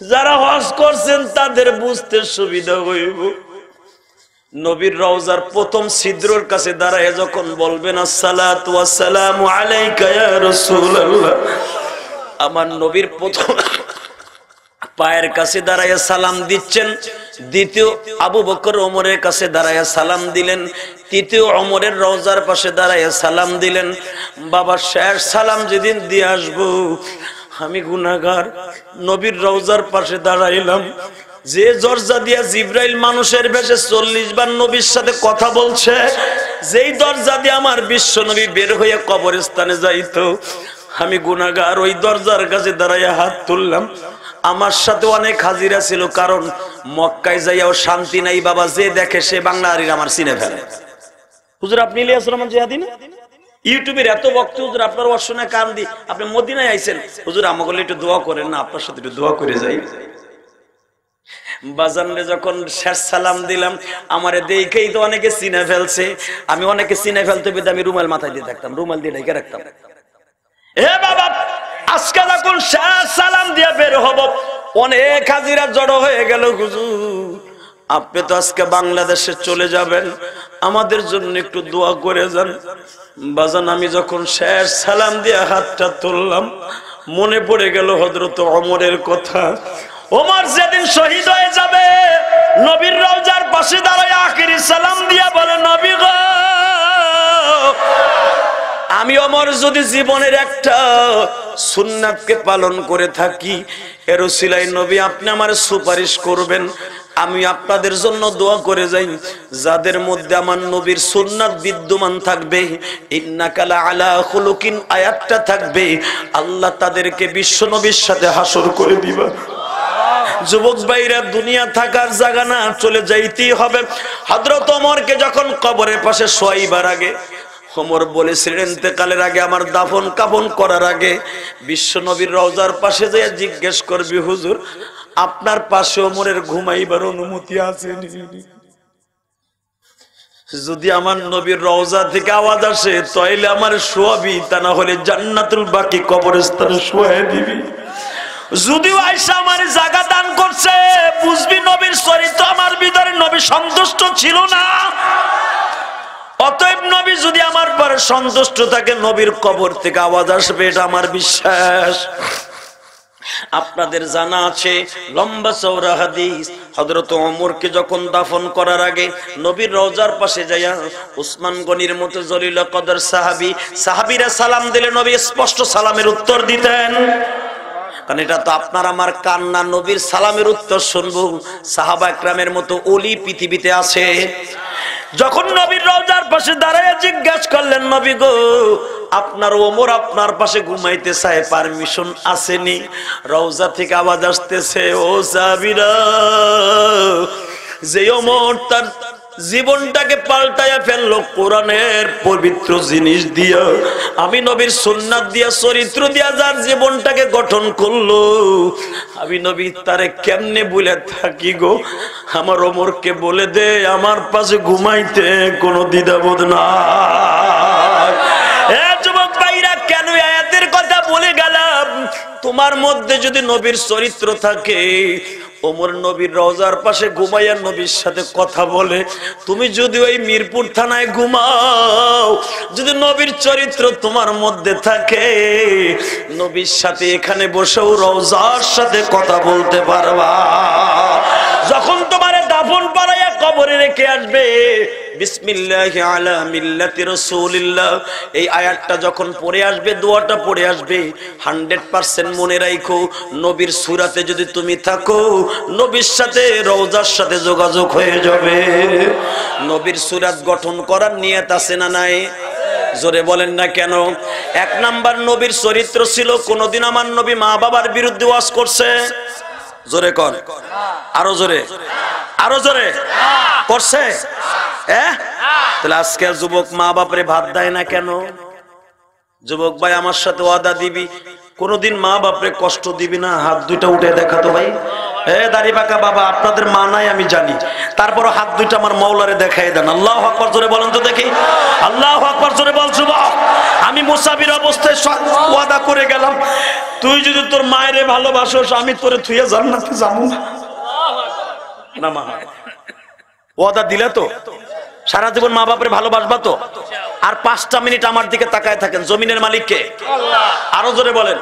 যারা হজ করছেন, তাদের বুঝতে সুবিধা হইব। নবীর রওজার প্রথম ছিদ্রর কাছে দাঁড়ায় যখন বলবেন রাসূলুল্লাহ, আমার নবীর প্রথম পায়ের কাছে দাঁড়াইয়া সালাম দিচ্ছেন। দ্বিতীয়, আবু বকর ওমরের কাছে দাঁড়াইয়া সালাম দিলেন। তৃতীয় অমরের রওজার পাশে দাঁড়াইয়া সালাম দিলেন। বাবা, শেষ সালাম যেদিন দিয়ে আসব, আমি গুনাগার নবীর রওজার পাশে দাঁড়াইলাম। যে দরজা দিয়া জিব্রাইল মানুষের বেশে চল্লিশ বার নবীর সাথে কথা বলছে, যেই দরজা দিয়ে আমার বিশ্ব নবী বের হয়ে কবরস্থানে যাইতো, আমি গুনাগার ওই দরজার কাছে দাঁড়াইয়া হাত তুললাম। আমার সাথে অনেক হাজিরা ছিল, কারণ মক্কায় যাইয়াও শান্তি নাই, বাবা যে দেখে সে বাংলা হারির আমার চিনে ফেলে। হুজুর, আপনি ইলিয়াস জিহাদি না? ইউটিউবের এত বক্ত হুজুর, আপনার অর্শনে কান দি, আপনি মদিনায় আইছেন। হুজুর, আমাকে একটু দোয়া করেন না, আপনার সাথে একটু দোয়া করে যাই। বাজানরে যখন শেষ সালাম দিলাম, আমারে দেখেই তো অনেকে চিনে ফেলছে। আমি অনেকে চিনে ফেলতে পেতে আমি রুমাল মাথায় দিয়ে থাকতাম, রুমাল দিয়ে ঢেকে রাখতাম। এ বাবা, আজকে যখন শেষ সালাম দিয়ে বের হব, অনেক হাজিরা জড়ো হয়ে গেল হুজুর। আপনি তো আজকে বাংলাদেশে চলে যাবেন, আমাদের জন্য একটু দোয়া করে যান। বাজান, আমি যখন শেষ সালাম দিয়ে হাতটা তুললাম, মনে পড়ে গেল হজরত অমরের কথা। ওমর যেদিন শহীদ হয়ে যাবে, নবীর রওজার পাশে দাঁড়ায় আখিরি সালাম দিয়া বলে, নবী গো আমি অমর যদি জীবনের একটা সুন্নাতকে পালন করে থাকি এরও সিলাই নবী আপনি আমার সুপারিশ করবেন। আমি আপনাদের জন্য দোয়া করে যাই, যাদের মধ্যে আমার নবীর সুন্নাত বিদ্যমান থাকবে ইন্নাকালা আলা খুলুকিন আয়াতটা থাকবে, আল্লাহ তাদেরকে বিশ্ব নবীর সাথে হাসর করে দিবা। যুবক ভাইরা, দুনিয়া থাকার জায়গা না, চলে যাইতেই হবে। হজরত যখন কবরের পাশে শোয়াইবার আগে ওমর বলেছিলেন ইন্তেকালের আগে আমার দাফন কাফন করার আগে বিশ্ব নবীর রওজার পাশে যেয়ে জিজ্ঞেস করবি, হুজুর, আপনার পাশে ওমরের ঘুমাইবার অনুমতি আছে যদি আমার নবীর রওজা থেকে আওয়াজ আসে, তাইলে আমার শোয়াবি তা না হলে জান্নাতুল বাকি কবরস্থানে শোয়াই দিবি। যদিও আয়সা আমার জায়গা দান করছে, বুঝবি নবীর চরিত্র আমার ভিতরে নবী সন্তুষ্ট ছিল না। অতএব নবী যদি আমার পরে সন্তুষ্ট থাকে, নবীর কবর থেকে আওয়াজ আসবে, এটা আমার বিশ্বাস। আপনাদের জানা আছে, লম্বা চৌরা হাদিস হজরত অমরকে যখন দাফন করার আগে নবীর রওজার পাশে যাইয়া উসমান গনির মতো জলিল কদর সাহাবি, সাহাবিরা সালাম দিলে নবী স্পষ্ট সালামের উত্তর দিতেন। কারণ এটা তো আপনার আমার কান্না, নবীর সালামের উত্তর শুনব। সাহাবা একরামের মতো অলি পৃথিবীতে আছে। যখন নবীর রওজার পাশে দাঁড়ায় জিজ্ঞাস করলেন, নবী গো, আপনার ওমর আপনার পাশে ঘুমাইতে চায় পারমিশন আসেনি। রওজা থেকে আওয়াজ আসতেছে, ও সাবিরা যে ওমর তার জীবনটাকে পাল্টাইয়া ফেলল কোরআনের পবিত্র জিনিস দিয়া। আমি নবীর সুন্নাত দিয়া, চরিত্র দিয়া যার জীবনটাকে গঠন করল, আমি নবী তারে কেমনে বলে থাকি গো? আমার ওমরকে বলে দে, আমার পাশে ঘুমাইতে কোনো দ্বিধাবোধ না কেন কথা বলে গেলাম? তোমার মধ্যে যদি নবীর চরিত্র থাকে ওমর নবীর রওজার পাশে ঘুমাইয়া নবীর সাথে কথা বলে, তুমি যদি ওই মিরপুর থানায় ঘুমাও, যদি নবীর চরিত্র তোমার মধ্যে থাকে, নবীর সাথে এখানে বসেও রওজার সাথে কথা বলতে পারবা। যখন তোমার দাফন পাড়াইয়া কবরে রেখে আসবে। এই যখন আসবে আসবে 100% মনে রাখো নবীর যদি তুমি থাকো, নবীর সাথে সাথে যোগাযোগ হয়ে যাবে। নবীর সূরাত গঠন করার নিয়ত আছে না নাই? জোরে বলেন না কেন? এক নাম্বার নবীর চরিত্র ছিল, কোনদিন আমার নবী মা বাবার বিরুদ্ধে ওয়াজ করছে। জোরে কর আরও জোরে। আরও জোরে। করছে তাহলে আজকে যুবক মা বাপরে ভাত দেয় না কেন? যুবক ভাই, আমার সাথে ওয়াদা দিবি? কোনোদিন মা বাপরে কষ্ট দিবি না? হাত দুইটা উঠে দেখাতো ভাই। এ দাড়ি পাকা বাবা আপনাদের মা নাই আমি জানি। তারপরও হাত দুইটা আমার মৌলারে দেখাই দেন। আল্লাহ আকবর জোরে বলেন তো দেখি। আল্লাহ আকবর জোরে বলছো আমি মুসাফির অবস্থায় ওয়াদা করে গেলাম। তুই যদি তোর মায়ের ভালোবাসোস আমি তোরে থুয়ে জান্নাতে যাব না। না মা। ওয়াদা দিলে তো? সারা জীবন মা বাপের ভালোবাসবা তো? আর পাঁচটা মিনিট আমার দিকে তাকায় থাকেন জমিনের মালিককে। আরও জোরে বলেন।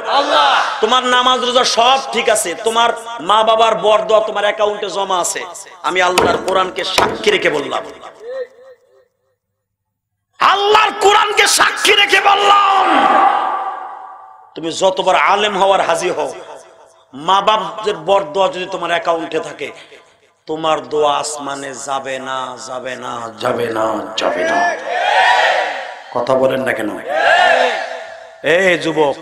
তোমার নামাজ রোজা সব ঠিক আছে তোমার মা বাবার বর দেওয়া তোমার অ্যাকাউন্টে জমা আছে। আমি আল্লাহর কোরআনকে সাক্ষী রেখে বললাম। আল্লাহর কোরআনকে সাক্ষী রেখে বললাম। তুমি যতবার আলেম হওয়ার হাজি হও মা বাপদের বর দোয়া যদি তোমার অ্যাকাউন্টে থাকে তোমার দোয়া আসমানে যাবে না যাবে না যাবে না যাবে না। কথা বলেন না কেন? এ যুবক,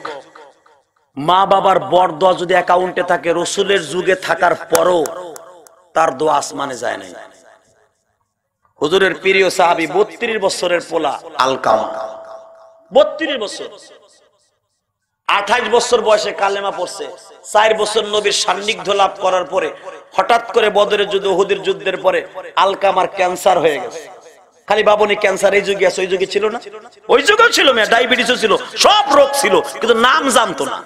মা বাবার বর দোয়া যদি অ্যাকাউন্টে থাকে, রসুলের যুগে থাকার পরও তার দোয়া আসমানে যায় নাই। হুজুরের প্রিয় সাহাবি বত্রিশ বছরের পোলা আলকামা বত্রিশ বছর। আঠাইশ বছর বয়সে কালেমা পড়ছে। চার বছর নবীর সান্নিধ্য লাভ করার পরে হঠাৎ করে বদরের যুদ্ধ হুদির যুদ্ধের পরে আলকামার ক্যান্সার হয়ে গেছে। খালি বাবনি ক্যান্সার, এই যুগে আছে, ওই যুগে ছিল না। ওই যুগেও ছিল, মেয়ে, ডায়াবেটিসও ছিল, সব রোগ ছিল, কিন্তু নাম জানতো না।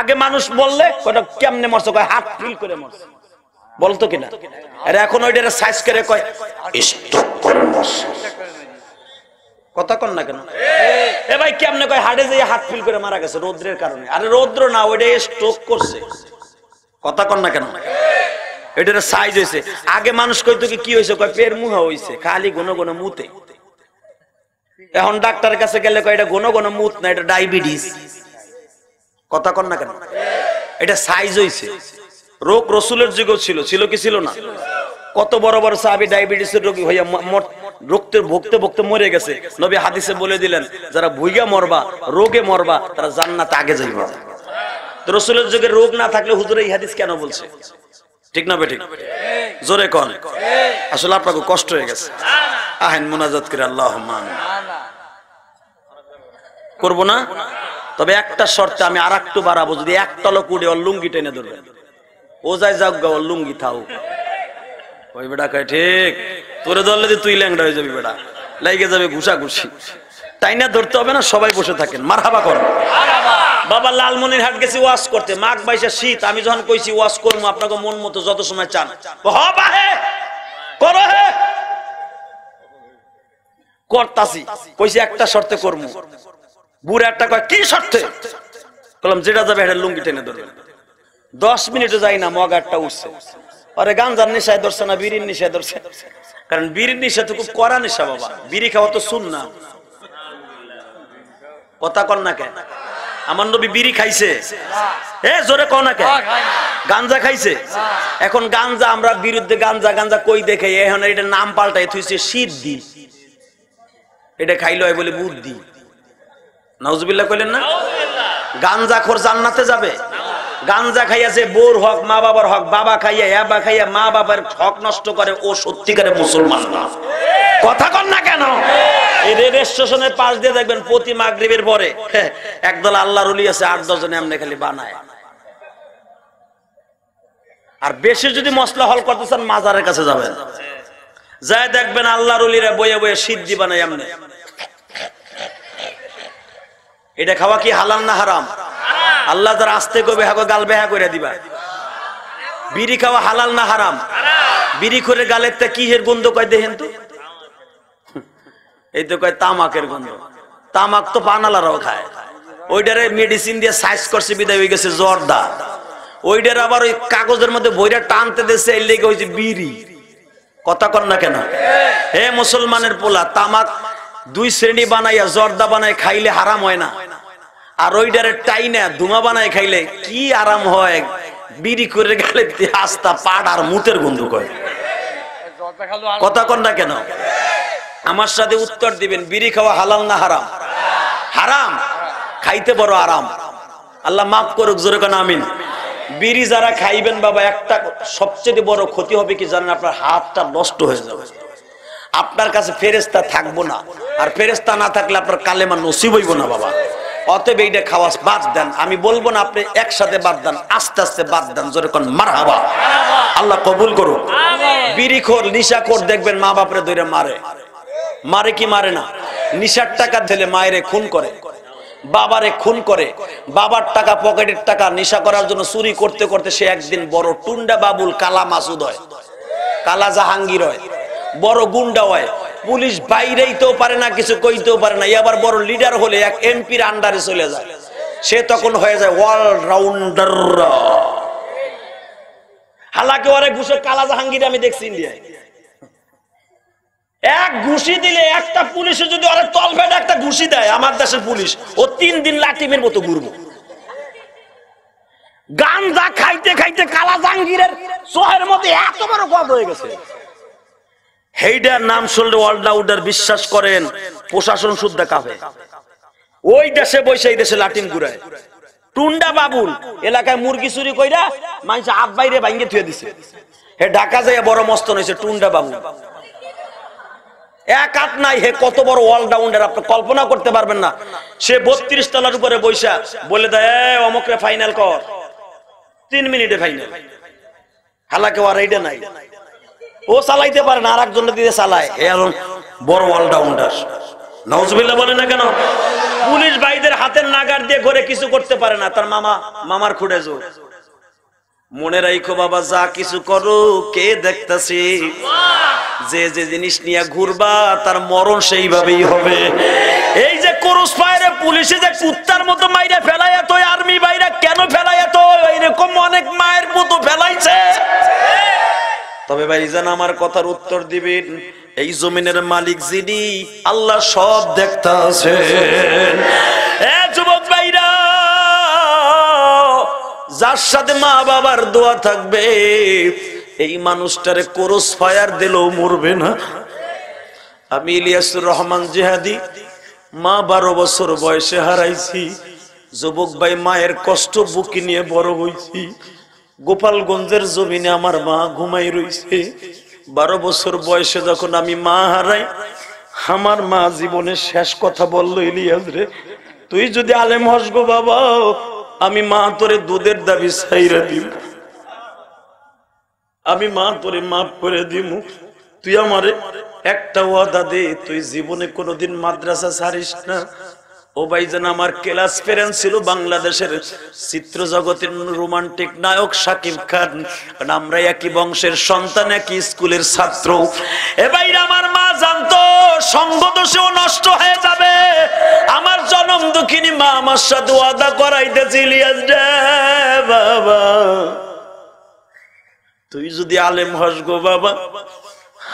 আগে মানুষ বললে, ওটা কেমনে মরছে, কয় হাত ফিল করে মরছে। বলতো কিনা? আর এখন ওইটা সাইজ করে কয় কথা কন না কেন? এ ভাই কেমনে কয় হাড়ে যে হাত ফিল করে মারা গেছে রৌদ্রের কারণে। আরে রৌদ্র না ওইটা স্ট্রোক করছে। কথা কন না কেন? এটার সাইজ হয়েছে আগে মানুষ কইতো কি কি হয়েছে কয় পের মুহা হয়েছে খালি ঘন ঘন মুতে। এখন ডাক্তারের কাছে গেলে কয় এটা ঘন ঘন মুত না এটা ডায়াবেটিস কথা কন না কেন? এটা সাইজ হয়েছে রোগ রসুলের যুগেও ছিল ছিল কি ছিল না? কত বড় বড় সাহাবি ডায়াবেটিসের রোগী হইয়া ম- মোট রক্তে ভুগতে ভুগতে মরে গেছে। নবী হাদিসে বলে দিলেন, যারা ভুইগা মরবা, রোগে মরবা, তারা জান্নাতে আগে যাইবা। রসুলের যুগে রোগ না থাকলে হুজুর এই হাদিস কেন বলছে? ঠিক না বেঠিক? জোরে কন। আসলে আপনাকে কষ্ট হয়ে গেছে। আহেন মুনাজাত করে আল্লাহ করব না? তবে একটা শর্তে আমি আর একটু বাড়াবো, যদি একটা লোক উঠে ওর লুঙ্গি টেনে ধরবে ও যায় যাক গা, ওর লুঙ্গি থাও ওই বেটা কয়, ঠিক, তোরে ধরলে যে তুই ল্যাংড়া হয়ে যাবি বেটা। লাইগে যাবে ঘুষা ঘুষি তাই না ধরতে হবে না, সবাই বসে থাকেন। মারহাবা করেন বাবা লালমনির হাট গেছি, ওয়াশ করতে। মাঘ বাইশে শীত, আমি যখন কইছি ওয়াশ করব আপনাকে মন মতো যত সময় চান। করো হে। করতাছি। কইছি, একটা শর্তে করব বুড়া একটা কয়, কি শর্তে? বললাম যেটা যাবে এটা লুঙ্গি টেনে ধরবে। দশ মিনিটে যাই না মগারটা উঠছে। আরে গাঞ্জার নেশায় ধরছে না বিড়ির নেশায় ধরছে। কারণ বিড়ির নেশা তো খুব কড়া নেশা বাবা। বিড়ি খাওয়া তো শুন না কথা কন না কেন? আমার নবী বিড়ি খাইছে। এ জোরে কন না কেন? গাঞ্জা খাইছে? এখন গাঞ্জা আমরা বিরুদ্ধে গাঞ্জা গাঞ্জা কই দেখে? এখন এটা নাম পাল্টাই থুইছে সিদ্ধি। এটা খাইলো হয় বলে বুদ্ধি। নাউজুবিল্লাহ কইলেন না? গাঞ্জা খোর জান্নাতে যাবে? গাঞ্জা খাইয়াছে বোর হক মা বাবার হক বাবা খাইয়া এবা খাইয়া মা বাবার হক নষ্ট করে ও সত্যিকারে মুসলমান না। কথা কন না কেন? এই রেল স্টেশনের পাশ দিয়ে দেখবেন প্রতি মাগরিবের পরে হ্যাঁ, একদল আল্লাহর উলি আছে আট দশজনে এমনি খালি বানায়। আর বেশি যদি মশলা হল করতে চান মাজারের কাছে যাবেন। যাই দেখবেন আল্লাহ উলিরা বয়ে বয়ে সিদ্ধি বানায় এমনি। এটা খাওয়া কি হালাল না হারাম? আল্লাহ তার আস্তে কবে হাগো গাল বেহা করে দিবা। বিড়ি খাওয়া হালাল না হারাম? বিড়ি করে গালের তা কি এর গন্ধ কয় দেখেন তো? এই তো কয় তামাকের গন্ধ। তামাক তো পানালারাও খায়। ওইটারে মেডিসিন দিয়ে সাইজ করছে, বিদায় হয়ে গেছে জর্দা। ওইটার আবার ওই কাগজের মধ্যে বইটা টানতে দিচ্ছে এর লেগে হয়েছে বিড়ি। কথা কর না কেন? হে মুসলমানের পোলা, তামাক দুই শ্রেণি বানাইয়া জর্দা বানাই খাইলে হারাম হয় না। আর ওইটারে টাইনা ধুমা বানাই খাইলে কি আরাম হয়? বিড়ি করে গেলে আস্তা, পাট আর মুতের গন্ধ করে কথা কন না কেন? আমার সাথে উত্তর দিবেন, বিড়ি খাওয়া হালাল না হারাম? হারাম? খাইতে বড় আরাম। আল্লাহ মাফ করুক, জোরে কেন, আমিন। বিড়ি যারা খাইবেন বাবা, একটা সবচেয়ে বড় ক্ষতি হবে কি জানেন? আপনার হাতটা নষ্ট হয়ে যাবে। আপনার কাছে ফেরেস্তা থাকব না। আর ফেরেস্তা না থাকলে আপনার কালেমা নসিব হইব না বাবা। অতএব এইটা খাওয়া বাদ দেন। আমি বলব না আপনি একসাথে বাদ দেন আস্তে আস্তে বাদ দেন জোরে কোন মার আল্লাহ কবুল করুক। বিড়িখোর নিশাখোর দেখবেন মা বাপরে ধরে মারে। মারে কি মারে না? নিশার টাকা দিলে মায়েরে খুন করে বাবারে খুন করে বাবার টাকা পকেটের টাকা নিশা করার জন্য চুরি করতে করতে সে একদিন বড় টুন্ডা বাবুল কালা মাসুদ হয় কালা জাহাঙ্গীর হয় বড় গুন্ডা হয় পুলিশ বাইরেইতেও পারে না, কিছু কইতেও পারে না। আবার বড় লিডার হলে এক এমপির আন্ডারে চলে যায়। সে তখন হয়ে যায় অলরাউন্ডার হালাকে ওরে ঘুষে কালা জাহাঙ্গীর আমি দেখছি ইন্ডিয়ায় এক ঘুষি দিলে একটা পুলিশে যদি ওরা তলবেটা একটা ঘুষি দেয়, আমার দেশের পুলিশ, ও তিন দিন লাটিমের মতো ঘুরবো। গাঞ্জা খাইতে খাইতে কালা জাহাঙ্গীরের চোহের মধ্যে এত বড় পদ হয়ে গেছে। হেইডার নাম শুনলে অলরাউন্ডার বিশ্বাস করেন প্রশাসন শুদ্ধ কাফে ওই দেশে বসে এই দেশে লাটিম ঘুরায়। টুন্ডা বাবুল এলাকায় মুরগি চুরি কইরা মানুষ হাত বাইরে ভাঙ্গে থুয়ে দিছে। হে ঢাকা যাইয়া বড় মস্তন হয়েছে টুন্ডা বাবুল। এক হাত নাই হে কত বড় অলরাউন্ডার আপনি কল্পনা করতে পারবেন না। সে বত্রিশ তলার উপরে বৈশা বলে দেয় "এই, অমুকরে ফাইনাল কর। তিন মিনিটে ফাইনাল হালাকে আর এইটা নাই। ও চালাইতে পারে না আর একজন দিয়ে চালায় এখন বড় অলরাউন্ডার নজবিল্লা বলে না কেন? পুলিশ ভাইদের হাতের নাগার দিয়ে ঘরে কিছু করতে পারে না, তার মামা, মামার খুঁড়ে জোর। মনে রাখো বাবা, যা কিছু করো, কে দেখতেছি? যে যে জিনিস নিয়ে ঘুরবা, তার মরণ সেইভাবেই হবে। এই যে করস পায়রে পুলিশে যে কুত্তার মতো মাইরে ফেলাই এত আর্মি বাইরা কেন ফেলাই এত? এরকম অনেক মায়ের মতো ফেলাইছে। তবে ভাই যেন আমার কথার উত্তর দিবেন। এই জমিনের মালিক যিনি, আল্লাহ সব দেখতে আছেন। যুবক ভাইরা, যার সাথে মা বাবার দোয়া থাকবে, এই মানুষটারে কোরস ফায়ার দিলেও মরবে না। আমি ইলিয়াসুর রহমান জেহাদি, মা বারো বছর বয়সে হারাইছি। যুবক ভাই, মায়ের কষ্ট বুকি নিয়ে বড় হইছি। গোপালগঞ্জের জমিনে আমার মা ঘুমাই রইছে। বারো বছর বয়সে যখন আমি মা হারাই, আমার মা জীবনের শেষ কথা বলল, ইলিয়াস রে, তুই যদি আলেম হস গো বাবা, আমি মা তোরে দুধের দাবি ছাইরা দিব আমি মা তোরে মাফ করে দিব তুই আমারে একটা ওয়াদা দে, তুই জীবনে কোনোদিন মাদ্রাসা ছাড়িস না। ও ভাইজান আমার ক্লাস ফ্রেন্ড ছিল, বাংলাদেশের চিত্র জগতের রোমান্টিক নায়ক সাকিব খান। কারণ আমরা একই বংশের সন্তান, একই স্কুলের ছাত্র। এ ভাইরা, আমার মা জানতো সঙ্গ দোষেও নষ্ট হয়ে যাবে। আমার জনম দুঃখিনী মা আমার সাথে ওয়াদা করাইতেছি ইলিয়াস রে বাবা। তুই যদি আলেম হস গো বাবা,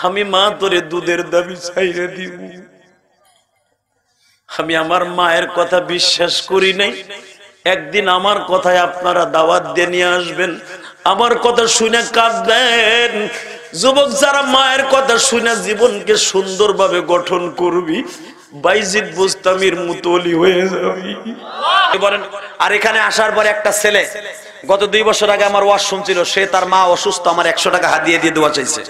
আমি মা তোরে দুধের দাবি চাইরে দিব। আমি আমার মায়ের কথা বিশ্বাস করি নাই। একদিন আমার কথায় আপনারা দাওয়াত দিয়ে নিয়ে আসবেন। আমার কথা শুনে কাঁদবেন। যুবক যারা মায়ের কথা শুনে জীবনকে সুন্দরভাবে গঠন করবি, বাইজিদ বুস্তামির মুতলি যাবি। বলেন? আর এখানে আসার পরে একটা ছেলে, গত দুই বছর আগে আমার ওয়াজ শুনছিল সে তার মা অসুস্থ, আমার একশো টাকা হাত দিয়ে দিয়ে দোয়া চাইছে।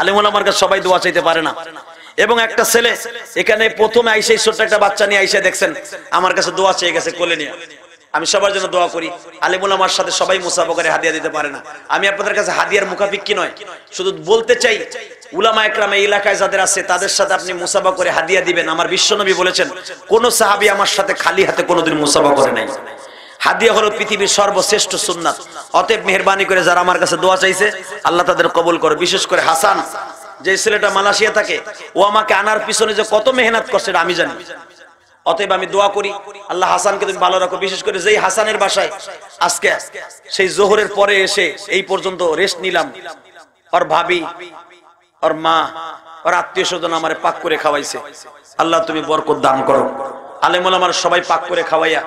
আলিমুল আমার কাছে সবাই দোয়া চাইতে পারে না। এবং একটা ছেলে, এখানে প্রথমে আইসে ছোট্ট একটা বাচ্চা নিয়ে আইসে দেখছেন, আমার কাছে দোয়া চেয়ে গেছে, কোলে নিয়ে। আমি সবার জন্য দোয়া করি। আলিমুল আমার সাথে সবাই মুসাফা হাদিয়া দিতে পারে না। আমি আপনাদের কাছে হাদিয়ার মুখাফিক কি নয়, শুধু বলতে চাই, উলামা একরাম এই এলাকায় যাদের আছে, তাদের সাথে আপনি মুসাফা করে হাদিয়া দিবেন। আমার বিশ্বনবী বলেছেন, কোন সাহাবি আমার সাথে খালি হাতে কোনোদিন মুসাফা করে নাই। হাদিয়া হলো পৃথিবীর সর্বশ্রেষ্ঠ সুন্নাত। অতএব মেহরবানি করে যারা আমার কাছে দোয়া চাইছে, আল্লাহ তাদের কবুল করে বিশেষ করে হাসান যে ছেলেটা মালয়েশিয়া থাকে, ও আমাকে আনার পিছনে যে কত মেহনত করছে আমি জানি। অতএব আমি দোয়া করি, আল্লাহ হাসানকে তুমি ভালো রাখো। বিশেষ করে যেই হাসানের বাসায় আজকে, সেই জোহরের পরে এসে এই পর্যন্ত রেস্ট নিলাম। ওর ভাবি, ওর মা, ওর আত্মীয় স্বজন আমার পাক করে খাওয়াইছে। আল্লাহ তুমি বরকত দান করো। আলেমুল আমার সবাই পাক করে খাওয়াইয়া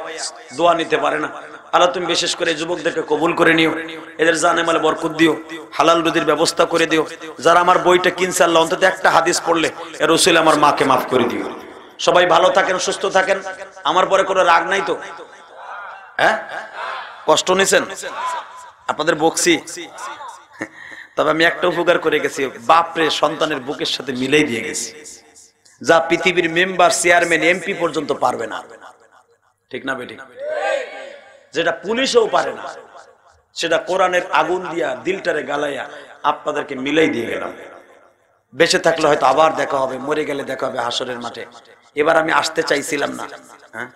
দোয়া নিতে পারে না। আল্লাহ তুমি বিশেষ করে যুবকদেরকে কবুল করে নিও। এদের জানে মালে বরকত দিও, হালাল রুদির ব্যবস্থা করে দিও। যারা আমার বইটা কিনছে, আল্লাহ অন্তত একটা হাদিস পড়লে এর রসুল আমার মাকে মাফ করে দিও। সবাই ভালো থাকেন, সুস্থ থাকেন। আমার পরে কোনো রাগ নাই তো? হ্যাঁ? কষ্ট নিছেন? আপনাদের বকছি। তবে আমি একটা উপকার করে গেছি, বাপরে সন্তানের বুকের সাথে মিলেই দিয়ে গেছি। যা পৃথিবীর মেম্বার, চেয়ারম্যান, এমপি পর্যন্ত পারবে না। ঠিক না বেঠিক যেটা পুলিশও পারে না, সেটা কোরআনের আগুন দিয়া দিলটারে গালাইয়া আপনাদেরকে মিলাই দিয়ে গেলাম। বেঁচে থাকলে হয়তো আবার দেখা হবে, মরে গেলে দেখা হবে হাসরের মাঠে। এবার আমি আসতে চাইছিলাম না। হ্যাঁ?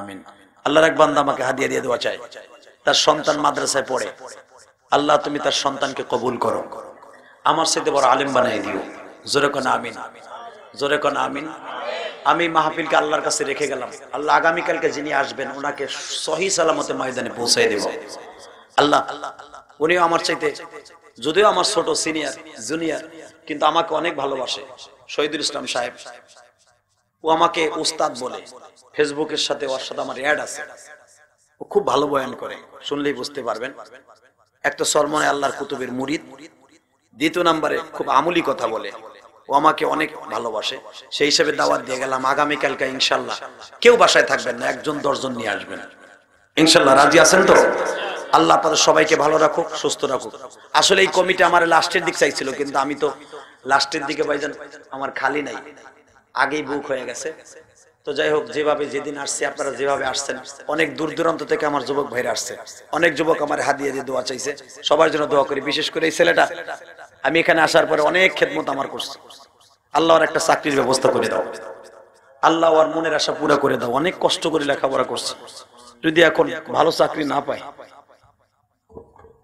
আমিন। আল্লাহর এক বান্দা আমাকে হাদিয়া দিয়ে দেওয়া চাই তার সন্তান মাদ্রাসায় পড়ে। আল্লাহ তুমি তার সন্তানকে কবুল করো। আমার সাথে বড় আলেম বানাই দিও। জোরে কোন আমিন। জোরে কোন আমিন। আমি মাহফিলকে আল্লাহর কাছে রেখে গেলাম। আল্লাহ আগামীকালকে যিনি আসবেন, ওনাকে সহি সালামতে ময়দানে পৌঁছাই দেব। আল্লাহ, উনিও আমার চাইতে, যদিও আমার ছোট, সিনিয়র, জুনিয়র, কিন্তু আমাকে অনেক ভালোবাসে। শহীদুল ইসলাম সাহেব, ও আমাকে উস্তাদ বলে, ফেসবুকের সাথে ওর সাথে আমার অ্যাড আছে। ও খুব ভালো বয়ান করে, শুনলেই বুঝতে পারবেন। একটা সরমনে আল্লাহর কুতুবের মুরিদ। দ্বিতীয় নাম্বারে খুব আমুলি কথা বলে, ও আমাকে অনেক ভালোবাসে। সেই হিসেবে দাওয়াত দিয়ে গেলাম, আগামীকালকে ইনশাল্লাহ কেউ বাসায় থাকবেন না, একজন দশজন নিয়ে আসবেন। ইনশাল্লাহ রাজি আছেন তো? আল্লাহ আপনাদের সবাইকে ভালো রাখুক, সুস্থ রাখুক। আসলে এই কমিটি আমার লাস্টের দিক চাইছিল, কিন্তু আমি তো লাস্টের দিকে ভাইজান আমার খালি নাই। আগেই বুক হয়ে গেছে। তো যাই হোক, যেভাবে যেদিন আসছে, আপনারা যেভাবে আসছেন, অনেক দূর দূরান্ত থেকে আমার যুবক ভাইরা আসছে। অনেক যুবক আমার হাত দিয়ে দিয়ে দোয়া চাইছে। সবার জন্য দোয়া করি, বিশেষ করে এই ছেলেটা। আমি এখানে আসার পরে অনেক খেদমত আমার করছি। আল্লাহর একটা চাকরির ব্যবস্থা করে দাও। আল্লাহ আর মনের আশা পুরা করে দাও। অনেক কষ্ট করে লেখাপড়া করছি। যদি এখন ভালো চাকরি না পাই,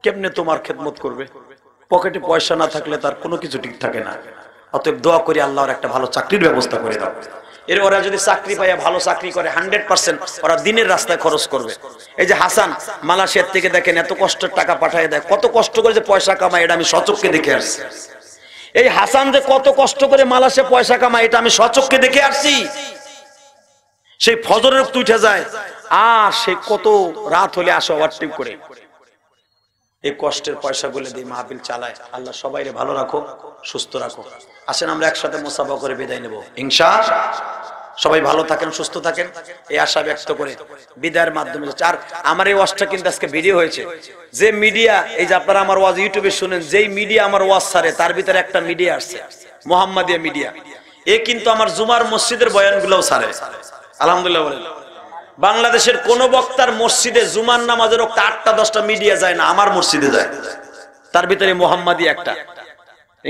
কেমনে তোমার খেদমত করবে? পকেটে পয়সা না থাকলে তার কোনো কিছু ঠিক থাকে না। অতএব দোয়া করি আল্লাহর একটা ভালো চাকরির ব্যবস্থা করে দাও। এর ওরা যদি চাকরি পাইয়া ভালো চাকরি করে হান্ড্রেড পার্সেন্ট ওরা দিনের রাস্তায় খরচ করবে। এই যে হাসান, মালয়েশিয়ার থেকে দেখেন এত কষ্টের টাকা পাঠিয়ে দেয়, কত কষ্ট করে যে পয়সা কামায়, এটা আমি সচককে দেখে আসছি। এই হাসান যে কত কষ্ট করে মালয়েশিয়া পয়সা কামায়, এটা আমি সচককে দেখে আসছি। সেই ফজরের তুইঠে যায়, আর সে কত রাত হলে আসে ওভারটিপ করে। এই কষ্টের পয়সাগুলো দিয়ে মাহফিল চালায়। আল্লাহ সবাই ভালো রাখো সুস্থ রাখো আসেন, আমরা একসাথে মোসাফা করে বিদায় নেব। হিংসা সবাই ভালো থাকেন, সুস্থ থাকেন। এই আশা ব্যক্ত করে বিদায়ের মাধ্যমে আর আমার এই ওয়াজটা কিন্তু আজকে ভিডিও হয়েছে। যে মিডিয়া এই যে আপনারা আমার ওয়াজ ইউটিউবে শুনেন, যেই মিডিয়া আমার ওয়াজ সারে তার ভিতরে একটা মিডিয়া আসছে। মোহাম্মদিয়া মিডিয়া এ কিন্তু আমার জুমার মসজিদের বয়ানগুলোও সারে আলহামদুলিল্লাহ বলেন। বাংলাদেশের কোন বক্তার মসজিদে জুমার নামাজের আটটা, দশটা মিডিয়া যায় না, আমার মসজিদে যায়। তার ভিতরে মোহাম্মদী একটা।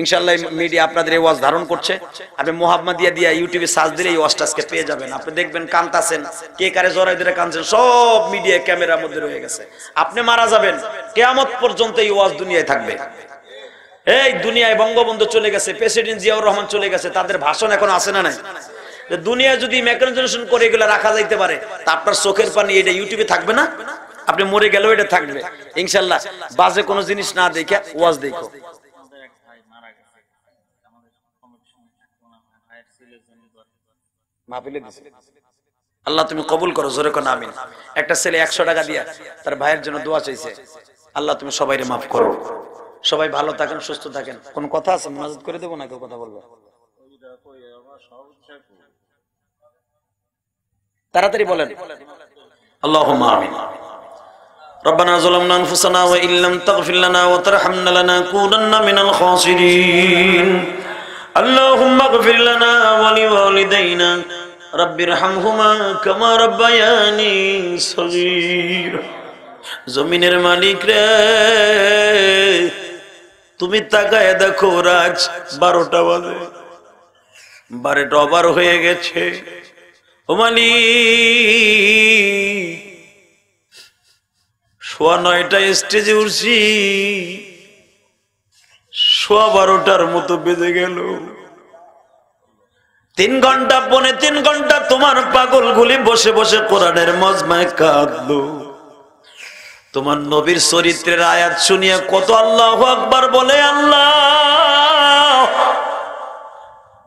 ইনশাল্লাহ মিডিয়া আপনাদের এই ওয়াজ ধারণ করছে। আপনি মোহাম্মদিয়া দিয়া ইউটিউবে সার্চ দিলে এই ওয়াজটা আজকে পেয়ে যাবেন। আপনি দেখবেন কান্তাছেন কে কারে জড়াই ধরে কানছেন সব মিডিয়া ক্যামেরার মধ্যে রয়ে গেছে। আপনি মারা যাবেন, কেয়ামত পর্যন্ত এই ওয়াজ দুনিয়ায় থাকবে। এই দুনিয়ায় বঙ্গবন্ধু চলে গেছে, প্রেসিডেন্ট জিয়াউর রহমান চলে গেছে, তাদের ভাষণ এখন আছে না নাই? দুনিয়া যদি মেকানাইজেশন করে এগুলো রাখা যাইতে পারে, তা আপনার চোখের পানি এটা ইউটিউবে থাকবে না? আপনি মরে গেলেও এটা থাকবে। ইনশাল্লাহ বাজে কোনো জিনিস না দেখে ওয়াজ দেখো। আল্লাহ তুমি কবুল করো জোরে কোন আমিন একটা ছেলে একশো টাকা দিয়া তার ভাইয়ের জন্য দোয়া চাইছে আল্লাহ তুমি সবাই মাফ করো সবাই ভালো থাকেন সুস্থ থাকেন কোন কথা আছে মনাজত করে দেবো না কেউ কথা বলবো তাড়াতাড়ি বলেন আল্লাহুম্মা আমিন ربنا ظلمنا انفسنا وان لم تغفر لنا وترحمنا لنكونن من الخاسرين اللهم اغفر لنا ولوالدينا রব্বির হামহুমা কামা রব্বায়ানি সগীর। জমিনের মালিক রে, তুমি তাকায় দেখো রাজ বারোটা বাজে। বারোটা অবার হয়ে গেছে। ও মালিক, সোয়া নয়টা স্টেজে উঠছি। সোয়া বারোটার মতো বেজে গেল। তিন ঘণ্টা পনে তিন ঘণ্টা তোমার পাগল গুলি বসে বসে কোরআনের মজমায় কাঁদলো। তোমার নবীর চরিত্রের আয়াত শুনিয়ে কত আল্লাহ আকবার বলে, আল্লাহ,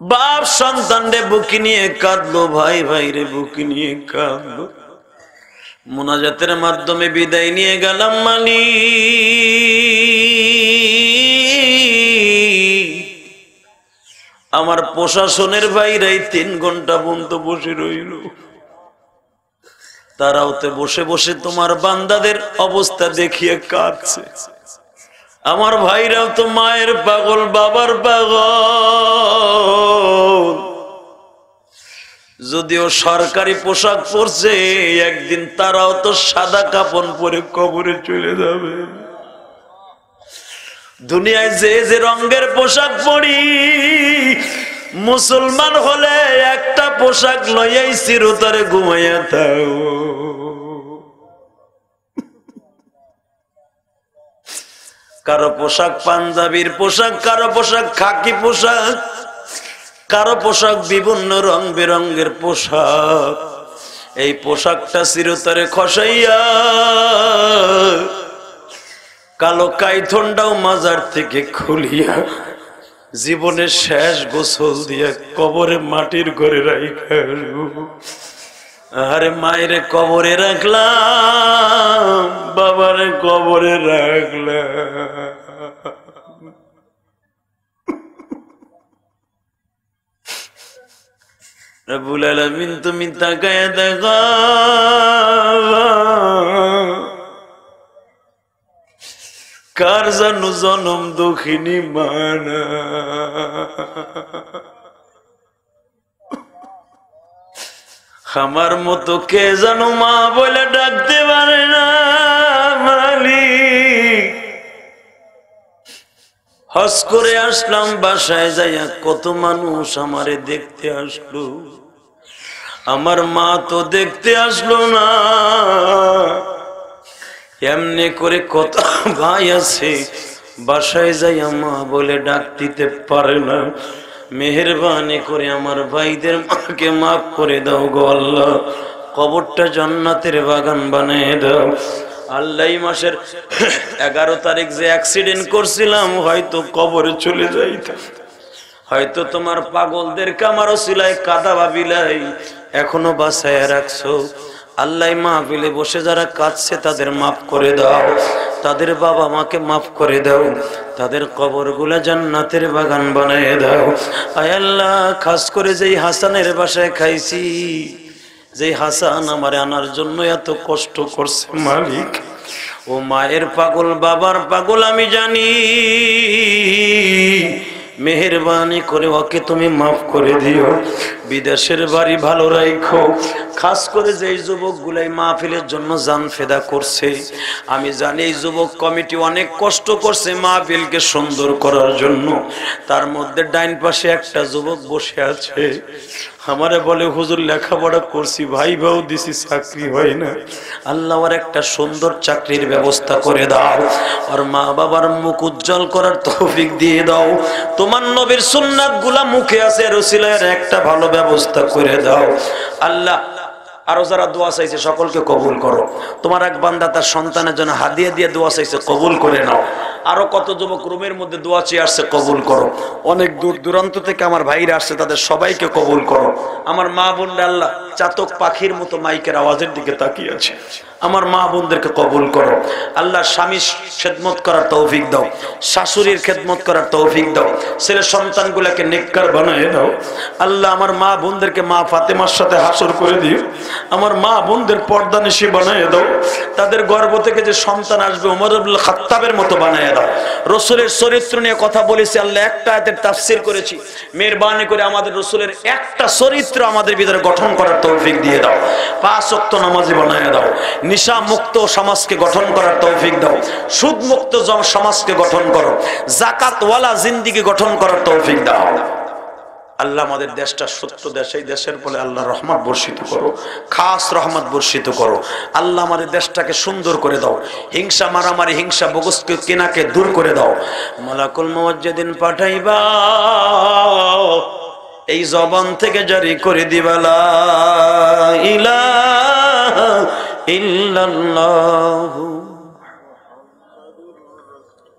বাপ সন্তান রে, বুকি নিয়ে কাঁদলো, ভাই ভাই রে, বুকি নিয়ে কাঁদলো। মোনাজাতের মাধ্যমে বিদায় নিয়ে গেলাম মানি আমার প্রশাসনের বাইরেই তিন ঘণ্টা পর্যন্ত বসে রইল। তারাও তো বসে বসে তোমার বান্দাদের অবস্থা দেখিয়ে কাঁদছে। আমার ভাইরাও তো মায়ের পাগল, বাবার পাগল। যদিও সরকারি পোশাক পরছে, একদিন তারাও তো সাদা কাপড় পরে কবরে চলে যাবে। দুনিয়ায় যে যে রঙের পোশাক পরি, মুসলমান হলে একটা পোশাক লইয়াই চিরতরে ঘুমাইয়া থাও। কারও পোশাক পাঞ্জাবির পোশাক, কারও পোশাক খাকি পোশাক, কারও পোশাক বিভিন্ন রং বেরঙ্গের পোশাক। এই পোশাকটা চিরতরে খসাইয়া কালো কাইথনটাও মাজার থেকে খুলিয়া জীবনের শেষ গোসল দিয়া কবরে মাটির ঘরে আরে মায়েরে কবরে রাখলাম, বাবারে কবরে রাখলাম। রবুল তুমি তাকায় দেখা। কার জানো জনম দক্ষিণী মানা? আমার মতো কে জানো মা বলে ডাকতে পারে না মালিক? হস করে আসলাম, বাসায় যাইয়া কত মানুষ আমারে দেখতে আসলো। আমার মা তো দেখতে আসলো না। এমনি করে কত ভাই আছে, বাসায় যাই মা বলে ডাক দিতে পারে না। মেহরবানি করে আমার ভাইদের মাকে মাফ করে দাও গো আল্লাহ, কবরটা জান্নাতের বাগান বানিয়ে দাও। আল্লাহ মাসের এগারো তারিখ যে অ্যাক্সিডেন্ট করছিলাম, হয়তো কবরে চলে যাইতাম। হয়তো তোমার পাগলদেরকে আমার সিলাই কাদা ভাবিলাই এখনও বাসায় রাখছো। আল্লাহ মাহফিলে বসে যারা কাঁদছে, তাদের মাফ করে দাও। তাদের বাবা মাকে মাফ করে দাও। তাদের কবরগুলা জান্নাতের বাগান বানিয়ে দাও। আল্লাহ, খাস করে যেই হাসানের বাসায় খাইছি যে হাসান আমার আনার জন্য এত কষ্ট করছে মালিক। ও মায়ের পাগল, বাবার পাগল আমি জানি। মেহরবানি করে ওকে তুমি মাফ করে দিও। বিদেশের বাড়ি ভালো রাখো খাস করে যে যুবক গুলাই মাহফিলের জন্য জান ফেদা করছে। আমি জানি এই যুবক কমিটি অনেক কষ্ট করছে মাহফিলকে সুন্দর করার জন্য। তার মধ্যে ডাইন পাশে একটা যুবক বসে আছে। আমারে বলে, হুজুর, লেখাপড়া করছি, ভাই ভাও দিছি, চাকরি হয় না। আল্লাহ আর একটা সুন্দর চাকরির ব্যবস্থা করে দাও। আর মা বাবার মুখ উজ্জ্বল করার তৌফিক দিয়ে দাও। তোমার নবীর সুন্নাতগুলা মুখে আছে রসিলের একটা ভালো ব্যবস্থা করে দাও। আল্লাহ, আরও যারা দোয়া চাইছে সকলকে কবুল করো। তোমার এক বান্দা তার সন্তানের জন্য হাদিয়ে দিয়ে দোয়া চাইছে, কবুল করে নাও। আরও কত যুবক রুমের মধ্যে দোয়া চেয়ে আসছে, কবুল করো। অনেক দূর দূরান্ত থেকে আমার ভাইরা আসছে, তাদের সবাইকে কবুল করো। আমার মা বোনরা আল্লাহ চাতক পাখির মতো মাইকের আওয়াজের দিকে তাকিয়ে আছে। আমার মা বোনদেরকে কবুল করো। আল্লাহ স্বামী খেদমত করার তৌফিক দাও। শাশুড়ির খেদমত করার তৌফিক দাও। ছেলে সন্তানগুলাকে নেককার বানিয়ে দাও। আল্লাহ আমার মা বোনদেরকে মা ফাতেমার সাথে হাসর করে দিও। আমার মা বোনদের পর্দা নিশি বানিয়ে দাও। তাদের গর্ব থেকে যে সন্তান আসবে, উমর আব্দুল খাত্তাবের মতো বানিয়ে রসুলের চরিত্র নিয়ে কথা বলেছি, আল্লাহ একটা তাফসির করেছি। মেহরবানি করে আমাদের রসুলের একটা চরিত্র আমাদের ভিতরে গঠন করার তৌফিক দিয়ে দাও। পাঁচ নামাজি বানিয়ে দাও। নিশা মুক্ত সমাজকে গঠন করার তৌফিক দাও। সুদ মুক্ত সমাজকে গঠন করো। জাকাতওয়ালা জিন্দিগি গঠন করার তৌফিক দাও। আল্লাহ আমাদের দেশটা সত্য দেশ, এই দেশের বলে আল্লাহ রহমত বর্ষিত করো, খাস রহমত বর্ষিত করো। আল্লাহ আমাদের দেশটাকে সুন্দর করে দাও, হিংসা মারামারি, হিংসা বগসকে কেনাকে দূর করে দাও। মালাকুল মজ্জেদিন পাঠাইবা, এই জবান থেকে জারি করে দিবালা ইলাহা ইল্লাল্লাহু।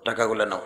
টাকাগুলো নাও।